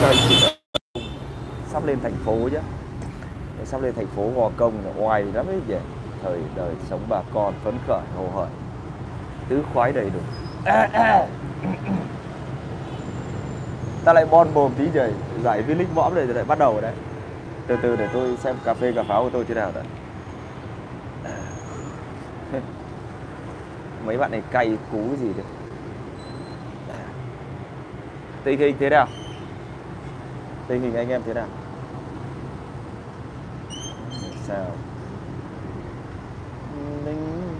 các anh chị sắp lên thành phố chứ sắp lên thành phố Gò Công là oai lắm ấy nhỉ. Thời đời sống bà con phấn khởi hồ hởi tứ khoái đầy đủ. À, à. Ta lại bon bồm tí rồi giải vi lích mõm rồi lại bắt đầu đấy. Từ từ để tôi xem cà phê, cà pháo của tôi thế nào đã. Mấy bạn này cay cú gì đấy tình hình thế nào? Tình hình anh em thế nào? Sao? Ninh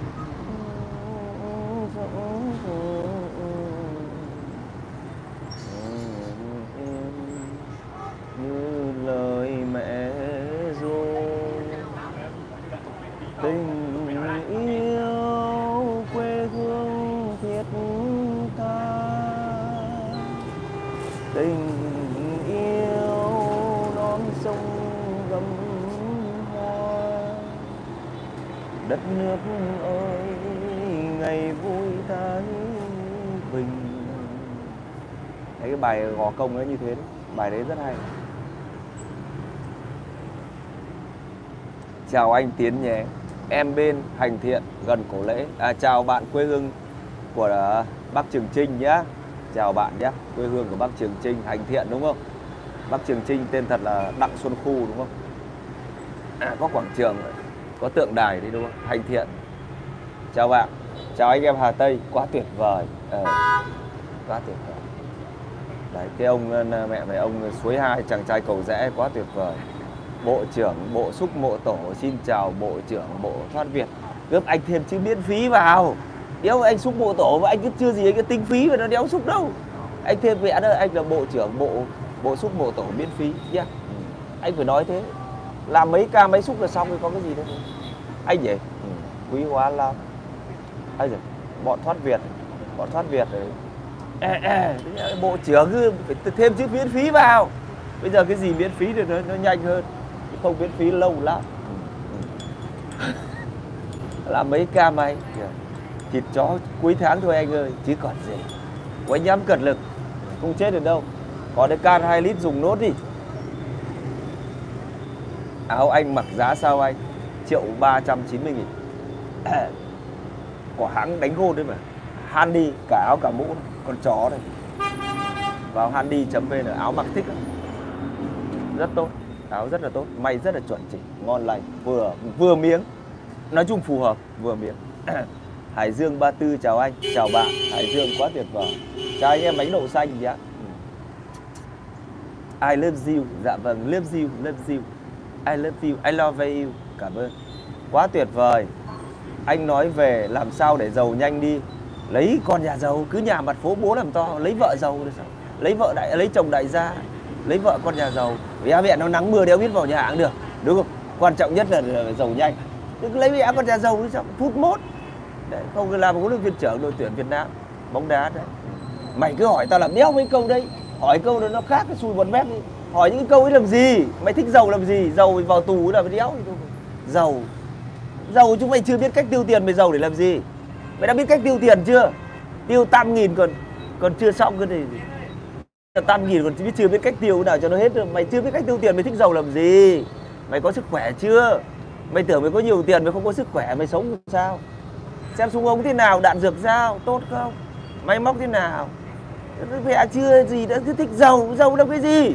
bài gò công ấy như thế đấy. bài đấy rất hay. Chào anh tiến nhé. Em bên hành thiện gần cổ lễ. À, chào bạn quê hương của à, bác trường trinh nhá. Chào bạn nhé quê hương của bác trường trinh hành thiện đúng không? Bác trường trinh tên thật là đặng xuân khu đúng không? À, có quảng trường có tượng đài đấy đúng không? Hành thiện. Chào bạn. Chào anh em hà tây. Quá tuyệt vời. À, quá tuyệt vời đấy, cái ông ờ, mẹ mày ông suối hai, chàng trai cầu rẽ quá tuyệt vời. Bộ trưởng, bộ xúc mộ tổ, xin chào bộ trưởng, bộ thoát việt. Gấp anh thêm chữ miễn phí vào. Nếu anh xúc bộ tổ và anh cứ chưa gì cái tinh phí mà nó đéo xúc đâu. Anh thêm vẽ đó anh là bộ trưởng, bộ bộ xúc bộ tổ miễn phí, nhá. Ừ, anh phải nói thế. Làm mấy ca mấy xúc là xong rồi, có cái gì đâu. Anh vậy ừ. quý hóa lắm. Anh rồi bọn thoát việt, bọn thoát việt đấy ê, ê, bộ trưởng cứ phải thêm chữ miễn phí vào. Bây giờ cái gì miễn phí thì nó, nó nhanh hơn không miễn phí lâu lắm. Làm mấy ca máy thịt chó cuối tháng thôi anh ơi chứ còn gì. Quay nhắm cật lực không chết được đâu. Có cái can 2 lít dùng nốt đi. Áo anh mặc giá sao anh? Triệu 390 nghìn. Của hãng đánh gôn đấy mà. Handy cả áo cả mũ con chó này. Vào handy.vn áo mặc thích lắm. Rất tốt, áo rất là tốt, may rất là chuẩn chỉnh, ngon lành, vừa vừa miếng. Nói chung phù hợp, vừa miếng. Hải Dương 34 chào anh, chào bạn. Hải Dương quá tuyệt vời. Chào anh em, bánh đậu xanh nhá ừ. I love you. Dạ vâng love you love you. I love you, I love you. Cảm ơn. Quá tuyệt vời. Anh nói về làm sao để giàu nhanh đi lấy con nhà giàu cứ nhà mặt phố bố làm to lấy vợ giàu được sao? Lấy vợ đại lấy chồng đại gia lấy vợ con nhà giàu. Vì mẹ nó nắng mưa đéo biết vào nhà hàng được đúng không? Quan trọng nhất là, là giàu nhanh. Cứ lấy mẹ con nhà giàu đi xong phút mốt. Đấy, không làm huấn luyện viên trưởng đội tuyển Việt Nam bóng đá đấy. Mày cứ hỏi tao làm đéo mấy câu đấy. Hỏi câu đó nó khác cái xui bọt mép đi. Hỏi những câu ấy làm gì? Mày thích giàu làm gì? Giàu vào tù là đéo thì thôi giàu. Giàu chúng mày chưa biết cách tiêu tiền mày giàu để làm gì mày đã biết cách tiêu tiền chưa? Tiêu tam nghìn còn còn chưa xong cái này tam nghìn còn biết chưa biết cách tiêu nào cho nó hết mày chưa biết cách tiêu tiền, mày thích giàu làm gì? Mày có sức khỏe chưa? Mày tưởng mày có nhiều tiền, mày không có sức khỏe, mày sống sao? Xem súng ống thế nào, đạn dược sao, tốt không? Máy móc thế nào? Mẹ chưa gì đã cứ thích giàu giàu làm cái gì?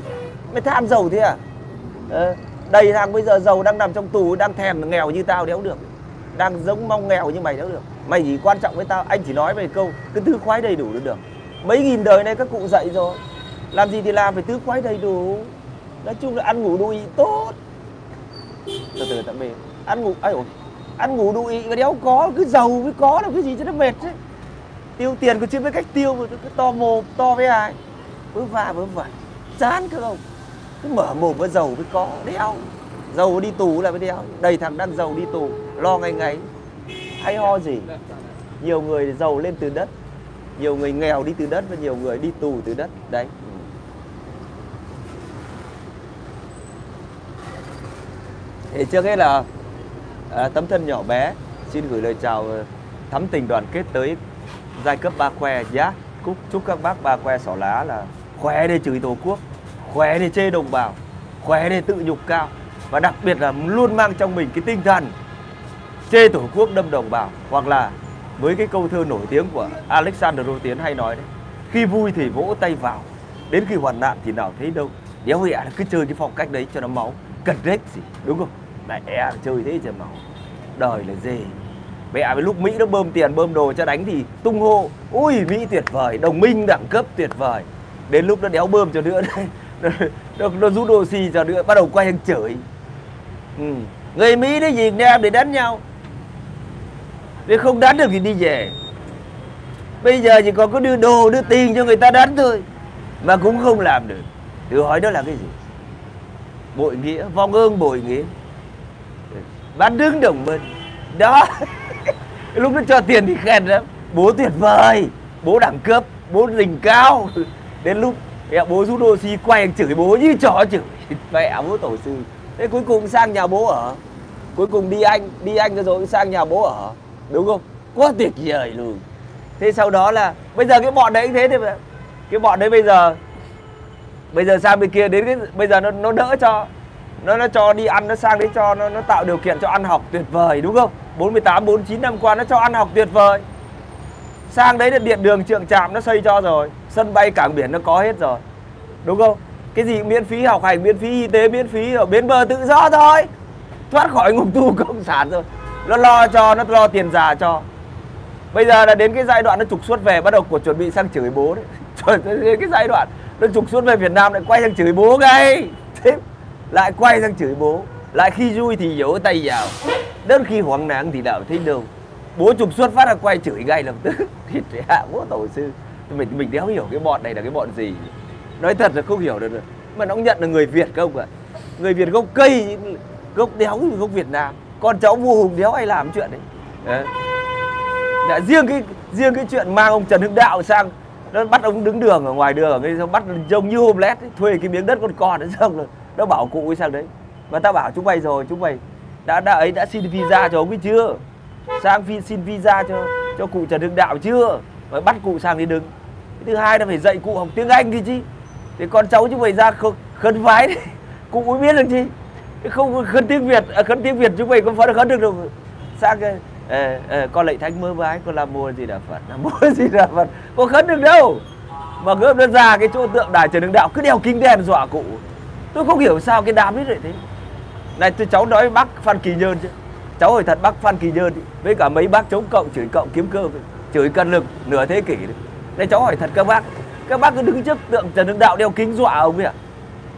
Mày tham giàu thế à? Ờ, đầy thằng bây giờ giàu đang nằm trong tù, đang thèm nghèo như tao đéo được. Đang giống mong nghèo như mày đéo được mày chỉ quan trọng với tao, anh chỉ nói về câu, cứ tư khoái đầy đủ được được. Mấy nghìn đời nay các cụ dạy rồi, làm gì thì làm, phải tứ khoái đầy đủ. Nói chung là ăn ngủ đủ ý tốt. Từ từ, tạm biệt. Ăn ngủ ấy ôi, ăn ngủ đủ ý và đéo có, cứ giàu mới có là cái gì cho nó mệt chứ. Tiêu tiền còn chưa biết cách tiêu mà cứ to mồm, to với ai. Vớ va, vớ vẩn. Chán cơ không cứ mở mồm với giàu mới có, đéo. Giàu đi tù là mới đéo. Đầy thằng đang giàu đi tù, lo ngày ngày hay ho gì? Nhiều người giàu lên từ đất nhiều người nghèo đi từ đất và nhiều người đi tù từ đất. Đấy. Thì trước hết là à, tấm thân nhỏ bé xin gửi lời chào à, thắm tình đoàn kết tới giai cấp ba khoe nhá. Chúc chúc các bác ba khoe xỏ lá là khỏe để chửi tổ quốc khỏe để chê đồng bào khỏe để tự nhục cao và đặc biệt là luôn mang trong mình cái tinh thần chê tổ quốc đâm đồng bào hoặc là với cái câu thơ nổi tiếng của Alexander Đô Tiến hay nói đấy khi vui thì vỗ tay vào đến khi hoàn nạn thì nào thấy đâu. Đéo là cứ chơi cái phong cách đấy cho nó máu cần rết gì đúng không? Mẹ chơi thế cho máu. Đời là gì mẹ với lúc mỹ nó bơm tiền bơm đồ cho đánh thì tung hô ui mỹ tuyệt vời đồng minh đẳng cấp tuyệt vời. Đến lúc nó đéo bơm cho nữa đấy nó, nó, nó rút oxy cho nữa bắt đầu quay sang chửi. Ừ. người mỹ đấy gì nam để đánh nhau nếu không đánh được thì đi về. Bây giờ chỉ còn có đưa đồ, đưa tiền cho người ta đánh thôi, mà cũng không làm được. Tự hỏi đó là cái gì? Bội nghĩa, vong ơn bội nghĩa. Bán đứng đồng minh. Đó. Lúc nó cho tiền thì khen lắm. Bố tuyệt vời. Bố đẳng cấp, bố đỉnh cao. Đến lúc, mẹ bố rút oxy quay chửi bố như chó chửi. Mẹ bố tổ sư. Thế cuối cùng sang nhà bố ở? Cuối cùng đi anh đi anh rồi sang nhà bố ở? Đúng không? Quá tuyệt vời luôn. Thế sau đó là, bây giờ cái bọn đấy thế thì cái bọn đấy bây giờ bây giờ sang bên kia đến cái, bây giờ nó nó đỡ cho, nó nó cho đi ăn, nó sang đấy cho, nó nó tạo điều kiện cho ăn học tuyệt vời, đúng không? 48 49 năm qua nó cho ăn học tuyệt vời. Sang đấy là điện đường trường trạm nó xây cho rồi, sân bay cảng biển nó có hết rồi. Đúng không? Cái gì miễn phí học hành, miễn phí y tế, miễn phí ở bến bờ tự do thôi. Thoát khỏi ngục tù cộng sản rồi nó lo cho, nó lo tiền già cho. Bây giờ là đến cái giai đoạn nó trục xuất về, bắt đầu của chuẩn bị sang chửi bố đấy. Đến cái giai đoạn nó trục xuất về Việt Nam lại quay sang chửi bố ngay. Thế, lại quay sang chửi bố. Lại khi vui thì vỗ tay vào. Đến khi hoang nạn thì đạo thấy đâu bố trục xuất phát là quay chửi ngay lập tức. Thì hạ, bố tổ sư. Mình mình đéo hiểu cái bọn này là cái bọn gì. Nói thật là không hiểu được mà nó nhận là người Việt không ạ? À? người Việt gốc cây, gốc đéo gốc Việt Nam con cháu vua hùng đéo ai làm chuyện đấy, đấy. Đã, riêng cái riêng cái chuyện mang ông Trần Hưng Đạo sang nó bắt ông đứng đường ở ngoài đường ở xong bắt trông như hôm lét thuê cái miếng đất con con đấy xong rồi nó bảo cụ ấy sang đấy. Và ta bảo chúng mày rồi chúng mày đã đã ấy đã xin visa cho ông ấy chưa? Sang phi xin visa cho cho cụ Trần Hưng Đạo chưa? Rồi bắt cụ sang đi đứng. Thứ hai là phải dạy cụ học tiếng Anh đi chứ. Thì con cháu chúng mày ra khấn vái đấy. Cụ mới biết được chứ không khấn tiếng Việt à, khấn tiếng Việt chúng mày không khấn được đâu sang cái ê, ê, con lạy thánh mơ vái con làm mua gì đà phật? Làm mua gì đà phật? Có khấn được đâu. Mà gớm nó ra cái chỗ tượng đài trần hưng đạo cứ đeo kính đen dọa cụ. Tôi không hiểu sao cái đám ấy lại thế. Này tôi cháu nói bác phan kỳ nhơn chứ. Cháu hỏi thật bác phan kỳ nhơn đi. Với cả mấy bác chống cộng chửi cộng kiếm cơ chửi cân lực nửa thế kỷ đấy. Này cháu hỏi thật các bác. Các bác cứ đứng trước tượng trần hưng đạo đeo kính dọa ông ấy à?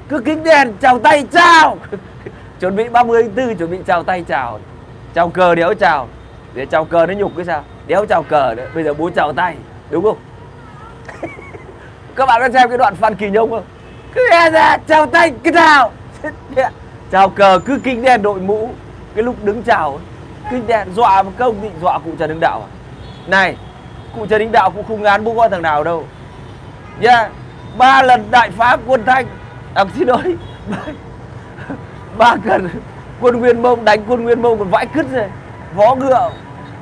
Cứ kính đèn, chào tay, chào. Chuẩn bị 30 tháng 4 chuẩn bị chào tay, chào. Chào cờ, đéo, chào. Để chào cờ nó nhục cái sao? Đéo chào cờ nữa bây giờ bố chào tay, đúng không? Các bạn có xem cái đoạn phan kỳ nhông không? Cứ nghe ra, chào tay cái nào chào cờ, cứ kính đèn đội mũ. Cái lúc đứng chào, kính đèn, dọa một công định dọa cụ trần hưng đạo à? này, cụ trần hưng đạo cũng không ngán bố con thằng nào đâu. Nha yeah. ba lần đại phá quân thanh à, xin lỗi. Ba cần quân nguyên mông đánh quân nguyên mông còn vãi cứt rồi. Vó ngựa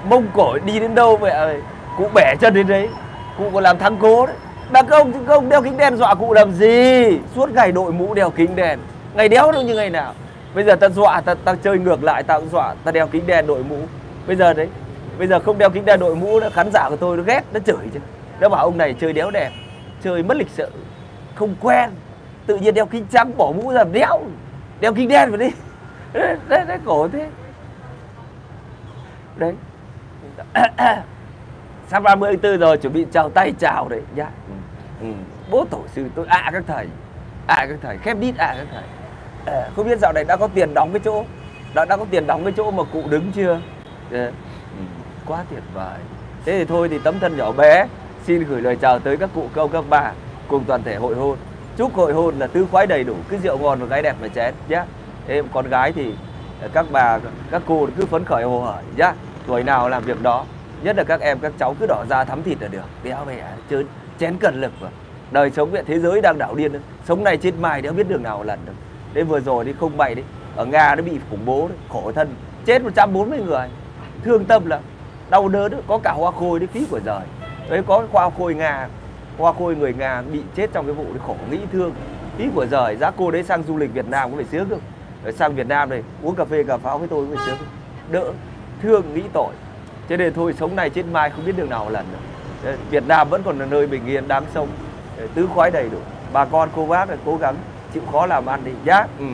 mông cổ đi đến đâu vậy? Ơi cụ bẻ chân đến đấy. Cụ còn làm thắng cố đấy. Bà công chứ công đeo kính đen dọa cụ làm gì? Suốt ngày đội mũ đeo kính đen. Ngày đéo đâu như ngày nào. Bây giờ ta dọa ta, ta chơi ngược lại ta cũng dọa ta đeo kính đen đội mũ. Bây giờ đấy bây giờ không đeo kính đen đội mũ nữa khán giả của tôi nó ghét nó chửi chứ. Nó bảo ông này chơi đéo đẹp chơi mất lịch sự không quen tự nhiên đeo kính trắng bỏ mũ ra đéo đeo kính đen vào đi. Đấy, đấy, đấy cổ thế. Đấy. Sắp 34 rồi chuẩn bị chào tay chào đấy nhá. Ừ. ừ. bố tổ sư tôi ạ à các thầy ạ à các thầy khép đít ạ à các thầy. À, không biết dạo này đã có tiền đóng cái chỗ đã, đã có tiền đóng cái chỗ mà cụ đứng chưa? Ừ. quá tuyệt vời. Thế thì thôi thì tấm thân nhỏ bé xin gửi lời chào tới các cụ câu các bà cùng toàn thể hội hôn chúc hội hôn là tứ khoái đầy đủ, cứ rượu ngon và gái đẹp mà chén, nhá. Thế con gái thì ờ, các bà, các cô cứ phấn khởi, hồ hởi, nhá. Tuổi nào làm việc đó, nhất là các em, các cháu cứ đỏ da thắm thịt là được. Béo mẹ chớn chén cần lực mà. Đời sống hiện thế giới đang đảo điên đó. sống này chết mai đéo biết đường nào lần được. Thế vừa rồi đi không bay đấy ở nga nó bị khủng bố đấy khổ thân, chết 140 người. Thương tâm là đau đớn đó. có cả hoa khôi đấy, phí của trời đấy có hoa khôi nga hoa khôi người nga bị chết trong cái vụ thì khổ nghĩ thương. Tí của giời giá cô đấy sang du lịch Việt Nam có phải sướng không Rồi sang Việt Nam này uống cà phê cà pháo với tôi có phải sướng không đỡ thương nghĩ tội. Cho nên thôi sống này chết mai không biết đường nào lần nữa. Việt Nam vẫn còn là nơi bình yên đáng sống. Tứ khoái đầy đủ. Bà con cô bác là cố gắng chịu khó làm ăn đi. Nhá. Ừ.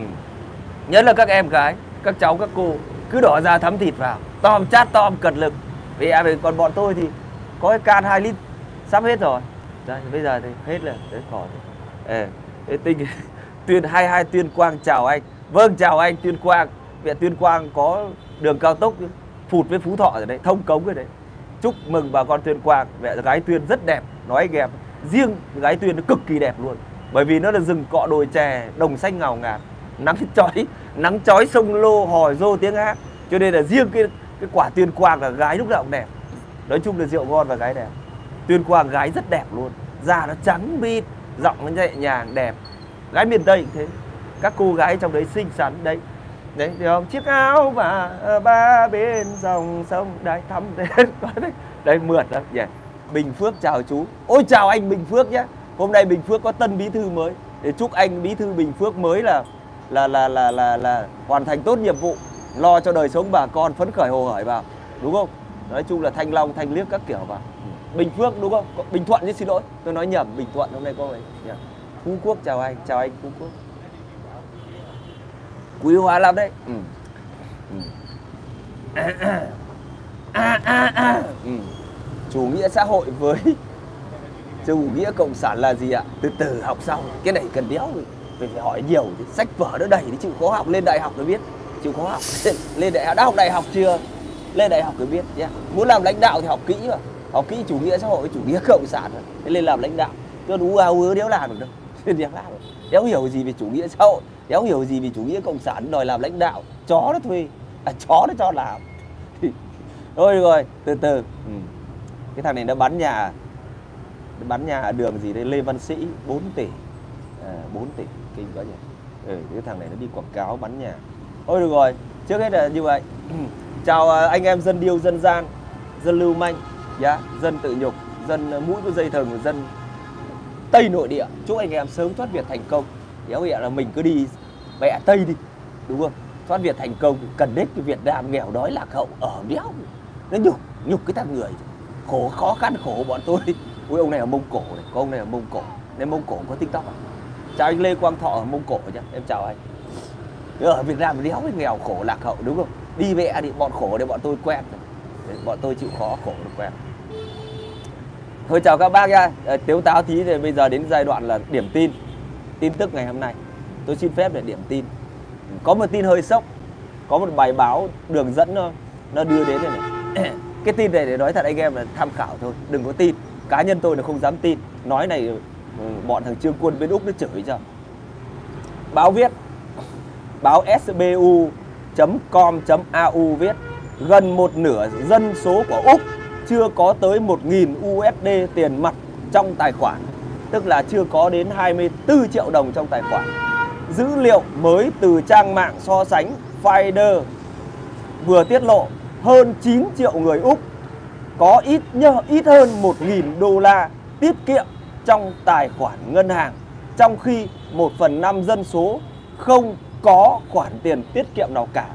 nhất là các em gái các cháu các cô cứ đỏ ra thắm thịt vào. Tom chát tom cật lực. Vì à, còn bọn tôi thì có cái can 2 lít sắp hết rồi. Đấy, bây giờ thì hết rồi. Đấy khỏi Ê, tinh tuyên hai hai tuyên quang chào anh. Vâng chào anh tuyên quang. Viện tuyên quang có đường cao tốc phụt với phú thọ rồi đấy thông cống rồi đấy. Chúc mừng bà con tuyên quang. Mẹ gái tuyên rất đẹp. Nói anh em riêng gái tuyên nó cực kỳ đẹp luôn. Bởi vì nó là rừng cọ đồi chè đồng xanh ngào ngạt. Nắng chói nắng chói sông lô hò rô tiếng hát. Cho nên là riêng cái cái quả tuyên quang là gái lúc nào cũng đẹp. Nói chung là rượu ngon và gái đẹp tuyên quang gái rất đẹp luôn. Da nó trắng bít giọng nó nhẹ nhàng, đẹp. Gái miền tây cũng thế. Các cô gái trong đấy xinh xắn, đấy. Đấy thấy không? Chiếc áo và ba bên dòng sông đấy thắm đến đấy, mượt lắm. Yeah. bình phước, chào chú. Ôi, chào anh bình phước nhé hôm nay bình phước có tân bí thư mới. Để chúc anh bí thư bình phước mới là là là là là là hoàn thành tốt nhiệm vụ, lo cho đời sống bà con, phấn khởi, hồ hởi vào. Đúng không? Nói chung là thanh long, thanh liếc các kiểu vào bình phước đúng không? Bình thuận chứ xin lỗi. Tôi nói nhầm bình thuận hôm nay có ấy yeah. phú quốc chào anh chào anh phú quốc. Quý hóa lắm đấy. Ừ. Ừ. À, à, à, ừ. chủ nghĩa xã hội với chủ nghĩa cộng sản là gì ạ? Từ từ học xong. Cái này cần đéo phải phải hỏi nhiều. Sách vở nó đầy thì chịu khó học lên đại học mới biết. Chịu khó học lên đại học đã học đại học chưa? Lên đại học mới biết nhé. Muốn làm lãnh đạo thì học kỹ mà họ kỹ chủ nghĩa xã hội chủ nghĩa cộng sản thế lên làm lãnh đạo chứ đủ ao ứa đéo làm được đâu. Đéo làm được. Đéo hiểu gì về chủ nghĩa xã hội đéo hiểu gì về chủ nghĩa cộng sản đòi làm lãnh đạo chó nó thuê. À, chó nó cho làm. Thôi rồi từ từ. Ừ. cái thằng này nó bắn nhà nó bắn nhà ở đường gì đấy lê văn sĩ 4 tỷ. À, 4 tỷ kinh quá nhỉ. Ừ, cái thằng này nó đi quảng cáo bắn nhà. Thôi được rồi trước hết là như vậy. Chào à, anh em dân điêu dân gian dân lưu manh yeah, dân tự nhục dân ờ, mũi có dây thừng dân tây nội địa. Chúc anh em sớm thoát việt thành công. Đéo hiện là mình cứ đi vẽ tây đi đúng không? Thoát việt thành công cần đến cái việt nam nghèo đói lạc hậu ở đéo. Nó nhục nhục cái thằng người. Khổ khó khăn khổ bọn tôi. Ui ông này ở mông cổ này có ông này ở mông cổ. Nên mông cổ có tiktok à? Chào anh lê quang thọ ở mông cổ nhá em chào anh. Ở việt nam đéo nghèo khổ lạc hậu đúng không? Đi vẽ thì bọn khổ để bọn tôi quen bọn tôi chịu khó khổ được quen. Thôi chào các bác nha. À, tiếu táo tí thì bây giờ đến giai đoạn là điểm tin. Tin tức ngày hôm nay. Tôi xin phép để điểm tin. Có một tin hơi sốc. Có một bài báo đường dẫn nó nó đưa đến này, này. cái tin này để nói thật anh em là tham khảo thôi. Đừng có tin. Cá nhân tôi là không dám tin. Nói này ừ, bọn thằng trương quân bên úc nó chửi cho. Báo viết. Báo sbu.com.au viết gần một nửa dân số của úc chưa có tới 1.000 USD tiền mặt trong tài khoản, tức là chưa có đến 24 triệu đồng trong tài khoản. Dữ liệu mới từ trang mạng so sánh Finder vừa tiết lộ, hơn 9 triệu người Úc có ít nhờ ít hơn 1.000 đô la tiết kiệm trong tài khoản ngân hàng, trong khi 1 phần 5 dân số không có khoản tiền tiết kiệm nào cả.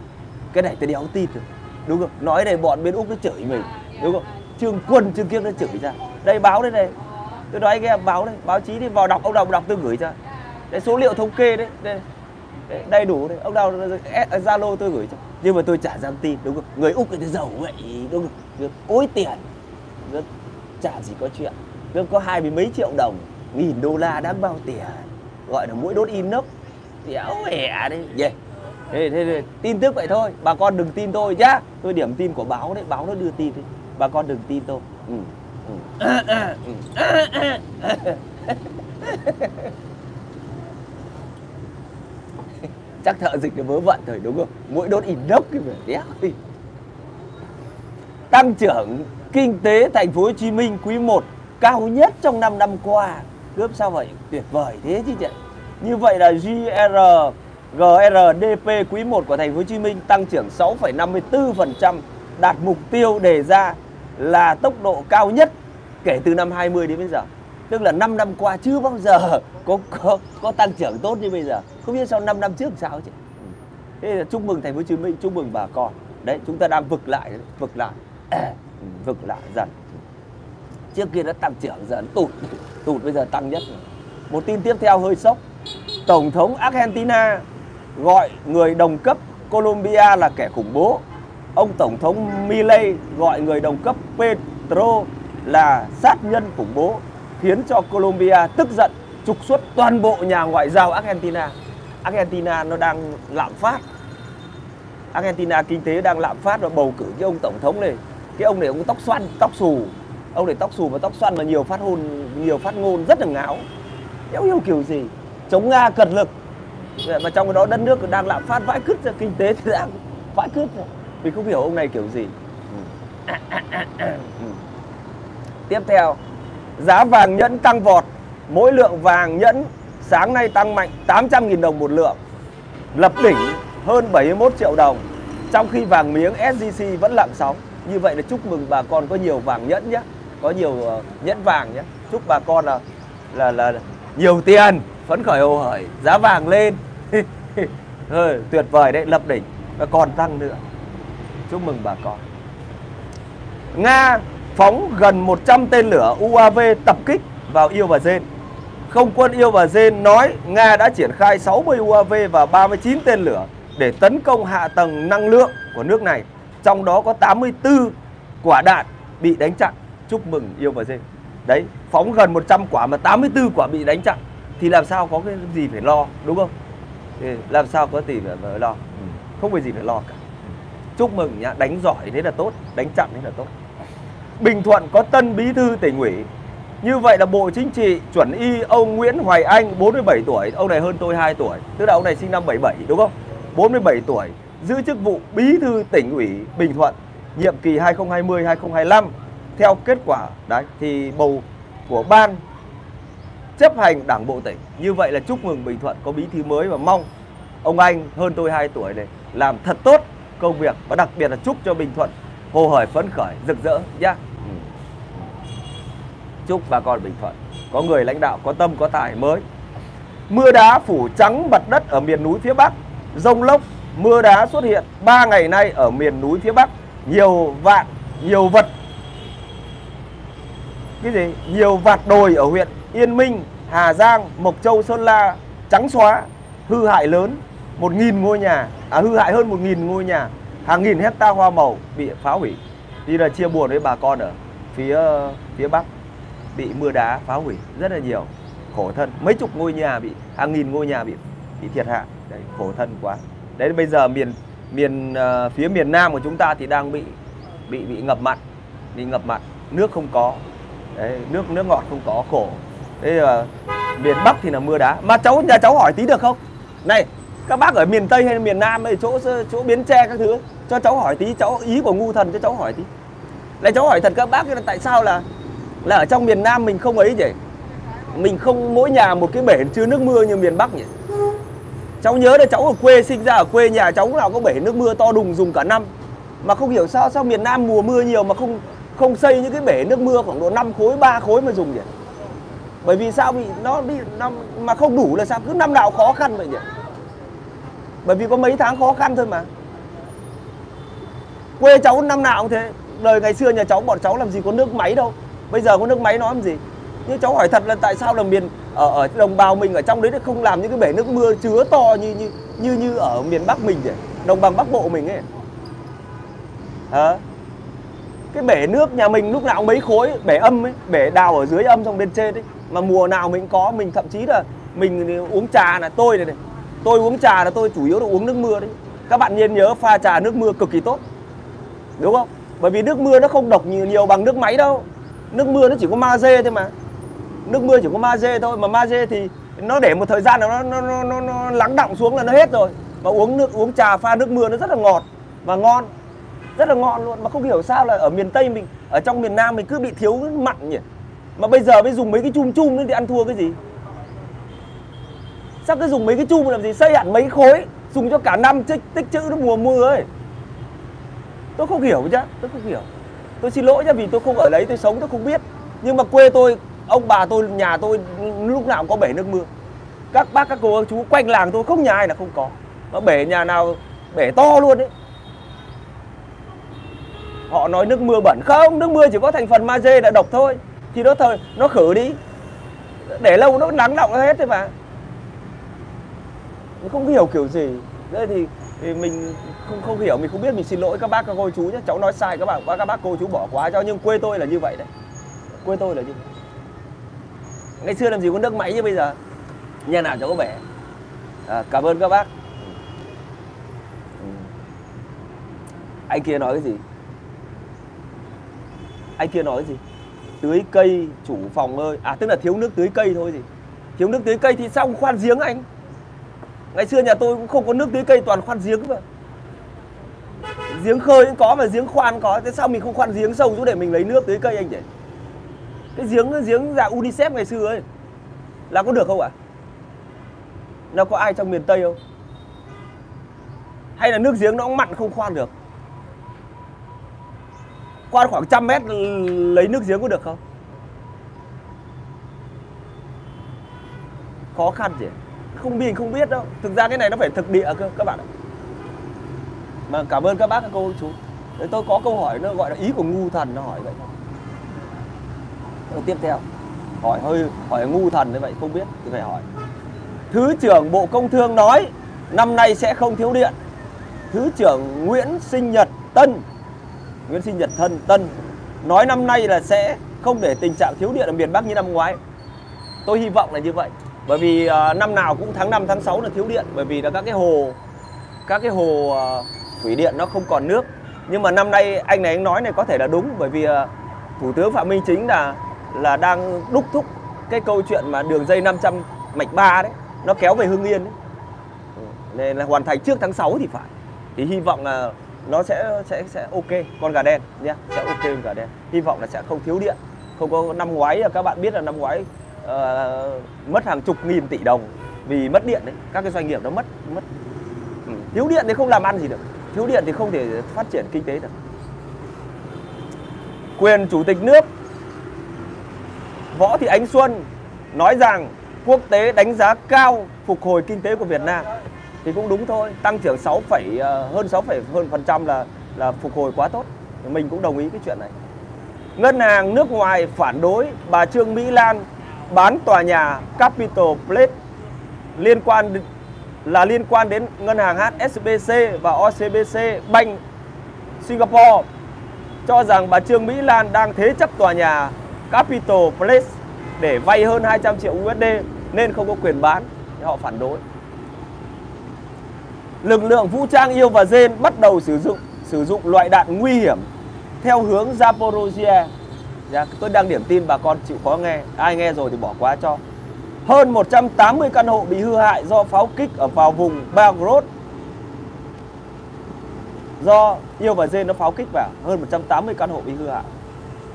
Cái này tôi đéo tin được đúng không? Nói này bọn bên úc nó chửi mình. Đúng không? Trương quân, trương kiếp nó chửi ra. Đây, báo đây này. Tôi nói anh em, báo đây. Báo chí đi, vào đọc, ông đọc đọc tôi gửi cho. Đây, số liệu thống kê đấy. Đây. Đầy đủ đấy. Ông nào zalo tôi gửi cho. Nhưng mà tôi chả dám tin, đúng không? Người úc thì giàu vậy, đúng không? Ối tiền. Rất chả gì có chuyện. Được, có hai mươi mấy triệu đồng, nghìn đô la đáng bao tiền. Gọi là mỗi đốt inox. Đéo hẻ đấy. Yeah thế, thế, thế, tin tức vậy thôi. Bà con đừng tin tôi nhá. Tôi điểm tin của báo đấy báo nó đưa tin đấy bà con đừng tin tôi. Ừ. Ừ. chắc thợ dịch nó vớ vẩn thời đúng không? Mỗi đốt inox cái vẻ đéo tăng trưởng kinh tế thành phố Hồ Chí Minh quý 1 cao nhất trong 5 năm qua. Cướp sao vậy? Tuyệt vời thế chứ chị như vậy là GR GRDP quý 1 của thành phố Hồ Chí Minh tăng trưởng 6,54% đạt mục tiêu đề ra là tốc độ cao nhất kể từ năm 20 đến bây giờ. Tức là 5 năm qua chưa bao giờ có có có tăng trưởng tốt như bây giờ. Không biết sau 5 năm trước sao chứ. Thế là chúc mừng thành phố Hồ Chí Minh chúc mừng bà con. Đấy chúng ta đang vực lại vực lại vực lại dần. Trước kia đã tăng trưởng giờ nó tụt tụt bây giờ tăng nhất. Rồi. một tin tiếp theo hơi sốc. Tổng thống Argentina gọi người đồng cấp Colombia là kẻ khủng bố. Ông tổng thống Milei gọi người đồng cấp Petro là sát nhân khủng bố, khiến cho Colombia tức giận, trục xuất toàn bộ nhà ngoại giao Argentina. Argentina nó đang lạm phát. Argentina kinh tế đang lạm phát và bầu cử cái ông tổng thống này. Cái ông này ông tóc xoăn, tóc xù. Ông này tóc xù và tóc xoăn mà nhiều phát ngôn nhiều phát ngôn rất là ngáo. Không yêu kiểu gì? Chống nga cật lực mà trong cái đó đất nước đang lạm phát vãi cứt ra kinh tế thì đang vãi cứt rồi mình không hiểu ông này kiểu gì. Tiếp theo giá vàng nhẫn tăng vọt mỗi lượng vàng nhẫn sáng nay tăng mạnh 800.000 đồng một lượng lập đỉnh hơn 71 triệu đồng trong khi vàng miếng SJC vẫn lặng sóng. Như vậy là chúc mừng bà con có nhiều vàng nhẫn nhé có nhiều uh, nhẫn vàng nhé chúc bà con là là là nhiều tiền phấn khởi hồ hởi giá vàng lên ừ, tuyệt vời đấy lập đỉnh và còn tăng nữa chúc mừng bà con Nga phóng gần 100 tên lửa UAV tập kích vào Yêu và Dên không quân Yêu và Dên nói Nga đã triển khai 60 UAV và 39 tên lửa để tấn công hạ tầng năng lượng của nước này. Trong đó có 84 quả đạn bị đánh chặn. Chúc mừng Yêu và Dên. Đấy, phóng gần 100 quả mà 84 quả bị đánh chặn thì làm sao có cái gì phải lo, đúng không? Thì làm sao có gì phải, phải lo. Ừ, không có gì phải lo cả. Chúc mừng nhá, đánh giỏi thế là tốt, đánh chặn thế là tốt. Bình Thuận có tân bí thư tỉnh ủy như vậy là Bộ Chính trị chuẩn y ông Nguyễn Hoài Anh 47 tuổi, ông này hơn tôi 2 tuổi, tức là ông này sinh năm 77 đúng không? 47 tuổi, giữ chức vụ bí thư tỉnh ủy Bình Thuận nhiệm kỳ 2020-2025 theo kết quả đấy thì bầu của ban chấp hành đảng bộ tỉnh. Như vậy là chúc mừng Bình Thuận có bí thư mới và mong ông anh hơn tôi 2 tuổi này làm thật tốt công việc và đặc biệt là chúc cho Bình Thuận hồ hởi phấn khởi rực rỡ nhá. Ừ. Chúc bà con Bình Thuận có người lãnh đạo có tâm có tài mới. Mưa đá phủ trắng mặt đất ở miền núi phía Bắc, rông lốc, mưa đá xuất hiện 3 ngày nay ở miền núi phía Bắc, nhiều vạn, nhiều vật cái gì? Nhiều vạt đồi ở huyện Yên Minh, Hà Giang, Mộc Châu, Sơn La trắng xóa, hư hại lớn, 1.000 ngôi nhà, à hư hại hơn 1.000 ngôi nhà, hàng nghìn hecta hoa màu bị phá hủy. Đi là chia buồn với bà con ở phía ờ, phía Bắc bị mưa đá phá hủy rất là nhiều khổ thân. Mấy chục ngôi nhà bị hàng nghìn ngôi nhà bị bị thiệt hại. Đấy khổ thân quá. Đấy bây giờ miền miền uh, phía miền Nam của chúng ta thì đang bị bị bị ngập mặn bị ngập mặn. Nước không có. Đấy, nước nước ngọt không có khổ đây là ờ, miền Bắc thì là mưa đá. Mà cháu, nhà cháu hỏi tí được không? Này, các bác ở miền Tây hay miền Nam hay chỗ chỗ Bến Tre các thứ, cho cháu hỏi tí, cháu, ý của ngu thần cho cháu hỏi tí. Lại cháu hỏi thật các bác, là tại sao là là ở trong miền Nam mình không ấy nhỉ? Mình không, mỗi nhà một cái bể chứa nước mưa như miền Bắc nhỉ? Cháu nhớ là cháu ở quê, sinh ra ở quê, nhà cháu nào có bể nước mưa to đùng dùng cả năm. Mà không hiểu sao sao miền Nam mùa mưa nhiều mà không không xây những cái bể nước mưa khoảng độ 5 khối 3 khối mà dùng nhỉ? Bởi vì sao? Bị nó bị năm mà không đủ là sao? Cứ năm nào khó khăn vậy nhỉ? Bởi vì có mấy tháng khó khăn thôi mà. Quê cháu năm nào cũng thế. Đời ngày xưa nhà cháu bọn cháu làm gì có nước máy đâu. Bây giờ có nước máy nó làm gì? Nhưng cháu hỏi thật là tại sao là miền ở, ở đồng bào mình ở trong đấy không làm những cái bể nước mưa chứa to như như như như ở miền bắc mình vậy đồng bằng bắc bộ mình ấy. Hả? Cái bể nước nhà mình lúc nào mấy khối bể âm ấy bể đào ở dưới âm xong bên trên ấy mà mùa nào mình có mình thậm chí là mình uống trà là tôi này, này. Tôi uống trà là tôi chủ yếu là uống nước mưa đấy. Các bạn nên nhớ pha trà nước mưa cực kỳ tốt. Đúng không? Bởi vì nước mưa nó không độc nhiều, nhiều bằng nước máy đâu. Nước mưa nó chỉ có magie thôi mà. Nước mưa chỉ có magie thôi. Mà magie thì nó để một thời gian nó nó, nó nó nó lắng đọng xuống là nó hết rồi. Mà uống nước uống trà pha nước mưa nó rất là ngọt và ngon. Rất là ngon luôn. Mà không hiểu sao là ở miền tây mình ở trong miền nam mình cứ bị thiếu mặn nhỉ? Mà bây giờ mới dùng mấy cái chum chum thì ăn thua cái gì? Sao cứ dùng mấy cái chum làm gì? Xây hẳn mấy khối, dùng cho cả năm, tích tích chữ nó mùa mưa ấy. Tôi không hiểu chứ tôi không hiểu. Tôi xin lỗi nhá, vì tôi không ở đấy, tôi sống, tôi không biết. Nhưng mà quê tôi, ông bà tôi, nhà tôi lúc nào cũng có bể nước mưa. Các bác, các cô, các chú quanh làng tôi không nhà ai là không có. Mà bể nhà nào, bể to luôn đấy họ nói nước mưa bẩn. Không, nước mưa chỉ có thành phần magie là độc thôi thì nó thôi nó khử đi. Để lâu nó nắng động hết thôi mà. Mình không hiểu kiểu gì. Đây thì, thì mình không không hiểu mình không biết mình xin lỗi các bác các cô chú nhé cháu nói sai các bạn các bác cô chú bỏ quá cho nhưng quê tôi là như vậy đấy. Quê tôi là như vậy. Ngày xưa làm gì có nước máy như bây giờ? Nhà nào cháu có bể à, cảm ơn các bác. Ừ. anh kia nói cái gì? Anh kia nói cái gì? Tưới cây, chủ phòng ơi. À tức là thiếu nước tưới cây thôi gì? Thiếu nước tưới cây thì sao không khoan giếng anh? Ngày xưa nhà tôi cũng không có nước tưới cây, toàn khoan giếng mà. Giếng khơi cũng có mà, giếng khoan có. Thế sao mình không khoan giếng sâu chỗ để mình lấy nước tưới cây anh nhỉ? Cái giếng cái giếng dạng unicef ngày xưa ấy, là có được không ạ? À? nó có ai trong miền tây không? Hay là nước giếng nó cũng mặn không khoan được? Qua khoảng trăm mét lấy nước giếng có được không? Khó khăn gì? Không mình không biết đâu. Thực ra cái này nó phải thực địa cơ các bạn ạ. Mà cảm ơn các bác các cô chú. Đấy, tôi có câu hỏi nó gọi là ý của ngu thần nó hỏi vậy. Câu tiếp theo. Hỏi hơi hỏi ngu thần như vậy không biết thì phải hỏi. Thứ trưởng bộ công thương nói năm nay sẽ không thiếu điện. Thứ trưởng nguyễn sinh nhật tân nguyễn sinh nhật thân tân nói năm nay là sẽ không để tình trạng thiếu điện ở miền bắc như năm ngoái. Tôi hy vọng là như vậy bởi vì uh, năm nào cũng tháng 5 tháng 6 là thiếu điện bởi vì là các cái hồ các cái hồ uh, thủy điện nó không còn nước. Nhưng mà năm nay anh này anh nói này có thể là đúng bởi vì uh, thủ tướng phạm minh chính là là đang đúc thúc cái câu chuyện mà đường dây 500 mạch 3 đấy nó kéo về hưng yên đấy. Ừ, nên là hoàn thành trước tháng 6 thì phải. Thì hy vọng là nó sẽ sẽ sẽ ok con gà đen nhé sẽ ok con gà đen. Hy vọng là sẽ không thiếu điện. Không có năm ngoái các bạn biết là năm ngoái uh, mất hàng chục nghìn tỷ đồng vì mất điện đấy. Các cái doanh nghiệp nó mất mất. Ừ. thiếu điện thì không làm ăn gì được. Thiếu điện thì không thể phát triển kinh tế được. Quyền chủ tịch nước Võ Thị Ánh Xuân nói rằng quốc tế đánh giá cao phục hồi kinh tế của Việt Nam thì cũng đúng thôi. Tăng trưởng 6, ờ, hơn 6, hơn phần trăm là là phục hồi quá tốt. Mình cũng đồng ý cái chuyện này. Ngân hàng nước ngoài phản đối bà Trương Mỹ Lan bán tòa nhà Capital Place liên quan là liên quan đến ngân hàng HSBC và OCBC Bank Singapore cho rằng bà Trương Mỹ Lan đang thế chấp tòa nhà Capital Place để vay hơn 200 triệu USD nên không có quyền bán. Họ phản đối lực lượng vũ trang yêu và Zen bắt đầu sử dụng sử dụng loại đạn nguy hiểm theo hướng Zaporozhye. Dạ, tôi đang điểm tin bà con chịu khó nghe, ai nghe rồi thì bỏ qua cho. Hơn 180 căn hộ bị hư hại do pháo kích ở vào vùng Belgorod. Do yêu và Zen nó pháo kích vào, hơn 180 căn hộ bị hư hại.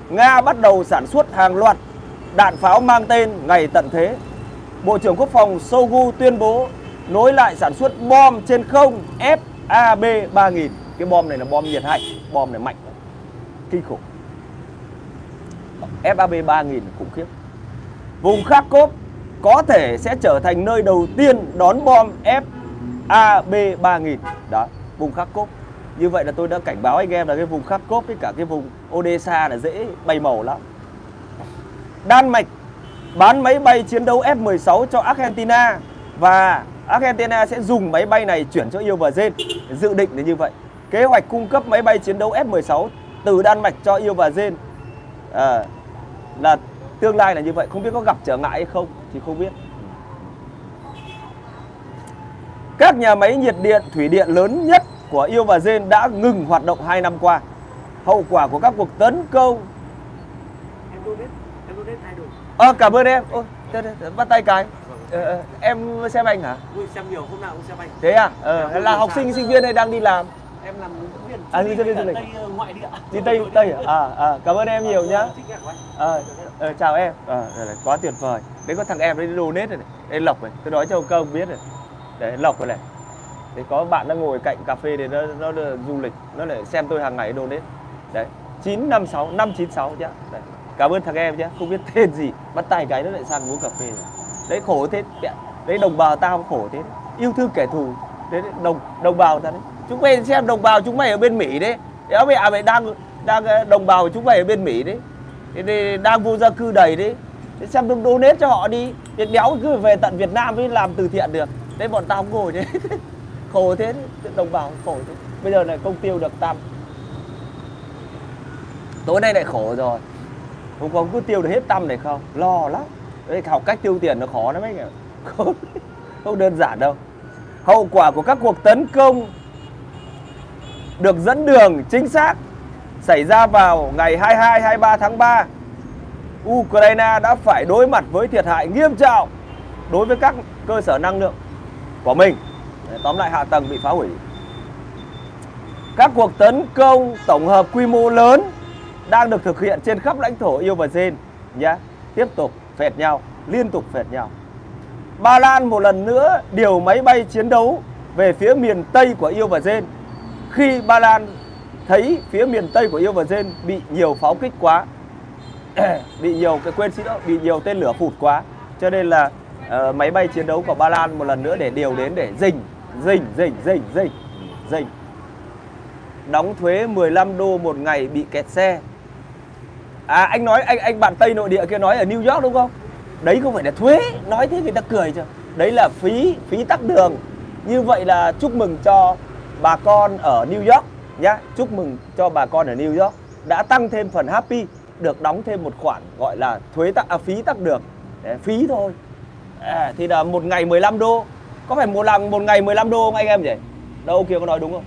Nga bắt đầu sản xuất hàng loạt đạn pháo mang tên ngày tận thế. Bộ trưởng Quốc phòng Shoigu tuyên bố nối lại sản xuất bom trên không FAB 3000 cái bom này là bom nhiệt hạch bom này mạnh, kinh khủng. FAB 3000 khủng khiếp. Vùng Kharkov có thể sẽ trở thành nơi đầu tiên đón bom FAB 3000 đó, vùng Kharkov như vậy là tôi đã cảnh báo anh em là cái vùng Kharkov với cả cái vùng Odessa là dễ bay màu lắm. Đan Mạch bán máy bay chiến đấu F-16 cho Argentina và Argentina sẽ dùng máy bay này chuyển cho yêu và Zen dự định là như vậy. Kế hoạch cung cấp máy bay chiến đấu F-16 từ Đan Mạch cho yêu và Zen à, là tương lai là như vậy. Không biết có gặp trở ngại hay không thì không biết. Các nhà máy nhiệt điện thủy điện lớn nhất của yêu và Zen đã ngừng hoạt động 2 năm qua. Hậu quả của các cuộc tấn công. Ờ, cảm ơn em. Ôi, bắt tay cái. Ờ, ờ, em xem anh hả? Ui, xem nhiều, hôm nào cũng xem anh. Thế à? Ờ, là học sinh, sinh viên hay đang đi làm? Em làm hướng viên. À, đi du lịch. Tây ờ, ngoại địa. Đi Tây, Tây à? À, à cảm ơn em nhiều nhá. Ờ, à, chào em. Ờ, quá tuyệt vời. Đấy có thằng em đấy donate rồi này. Đây Lộc này, tôi nói cho công biết rồi. Đấy, Lộc rồi này. Đấy có bạn đang ngồi cạnh cà phê để nó nó, du lịch, nó lại xem tôi hàng ngày donate. Đấy, 956 596 chứ. Đấy. cảm ơn thằng em nhé không biết tên gì bắt tay cái nó lại sang uống cà phê rồi đấy, khổ thế. Đấy, đồng bào tao khổ thế. Yêu thương kẻ thù. Đấy, đồng đồng bào ta đấy. Chúng mày xem đồng bào chúng mày ở bên mỹ đấy. Đéo mẹ à, mày đang đang ờ, đồng bào chúng mày ở bên mỹ đấy. Thế thì đang vô gia cư đầy đấy. Thế xem đừng donate cho họ đi. Việc đéo cứ về tận việt nam mới làm từ thiện được. Đấy, bọn tao không ngồi đấy. Khổ thế đấy. đồng bào khổ thế. Bây giờ này công tiêu được tăng tối nay lại khổ rồi. Không có cứ tiêu được hết tâm này không? Lo lắm đấy học cách tiêu tiền nó khó lắm anh ạ không, không đơn giản đâu. Hậu quả của các cuộc tấn công được dẫn đường chính xác xảy ra vào ngày 22 23 tháng 3 Ukraine đã phải đối mặt với thiệt hại nghiêm trọng đối với các cơ sở năng lượng của mình. Tóm lại hạ tầng bị phá hủy. Các cuộc tấn công tổng hợp quy mô lớn đang được thực hiện trên khắp lãnh thổ yêu và Zen nhé. Tiếp tục phẹt nhau, liên tục phẹt nhau. Ba Lan một lần nữa điều máy bay chiến đấu về phía miền Tây của yêu và dên Khi Ba Lan thấy phía miền Tây của yêu và dên bị nhiều pháo kích quá, bị nhiều cái quên xin lỗi, bị nhiều tên lửa phụt quá, cho nên là uh, máy bay chiến đấu của Ba Lan một lần nữa để điều đến để dình, dình, dình, dình, dình, dình. Đóng thuế 15 đô một ngày bị kẹt xe À anh nói anh anh bạn Tây nội địa kia nói ở New York đúng không? Đấy không phải là thuế, nói thế người ta cười chứ. Đấy là phí phí tắc đường. Như vậy là chúc mừng cho bà con ở New York nhá. Chúc mừng cho bà con ở New York đã tăng thêm phần happy được đóng thêm một khoản gọi là thuế tắc à, phí tắc đường. Đấy, phí thôi. À, thì là một ngày 15 đô. Có phải một lần một ngày 15 đô không anh em nhỉ? Đâu kia có nói đúng không?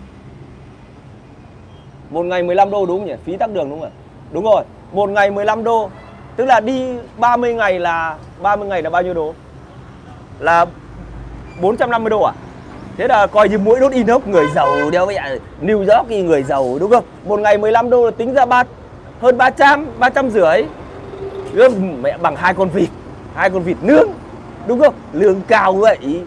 Một ngày 15 đô đúng không nhỉ? Phí tắc đường đúng không? Đúng rồi, một ngày 15 đô. Tức là đi 30 ngày là 30 ngày là bao nhiêu đô? Là 450 đô à? Thế là coi như mỗi đốt inox, người giàu đeo vậy New York thì người giàu đúng không? Một ngày 15 đô là tính ra ba, hơn 300 300 rưỡi. Mẹ, bằng hai con vịt, hai con vịt nướng, đúng không? Lương cao vậy.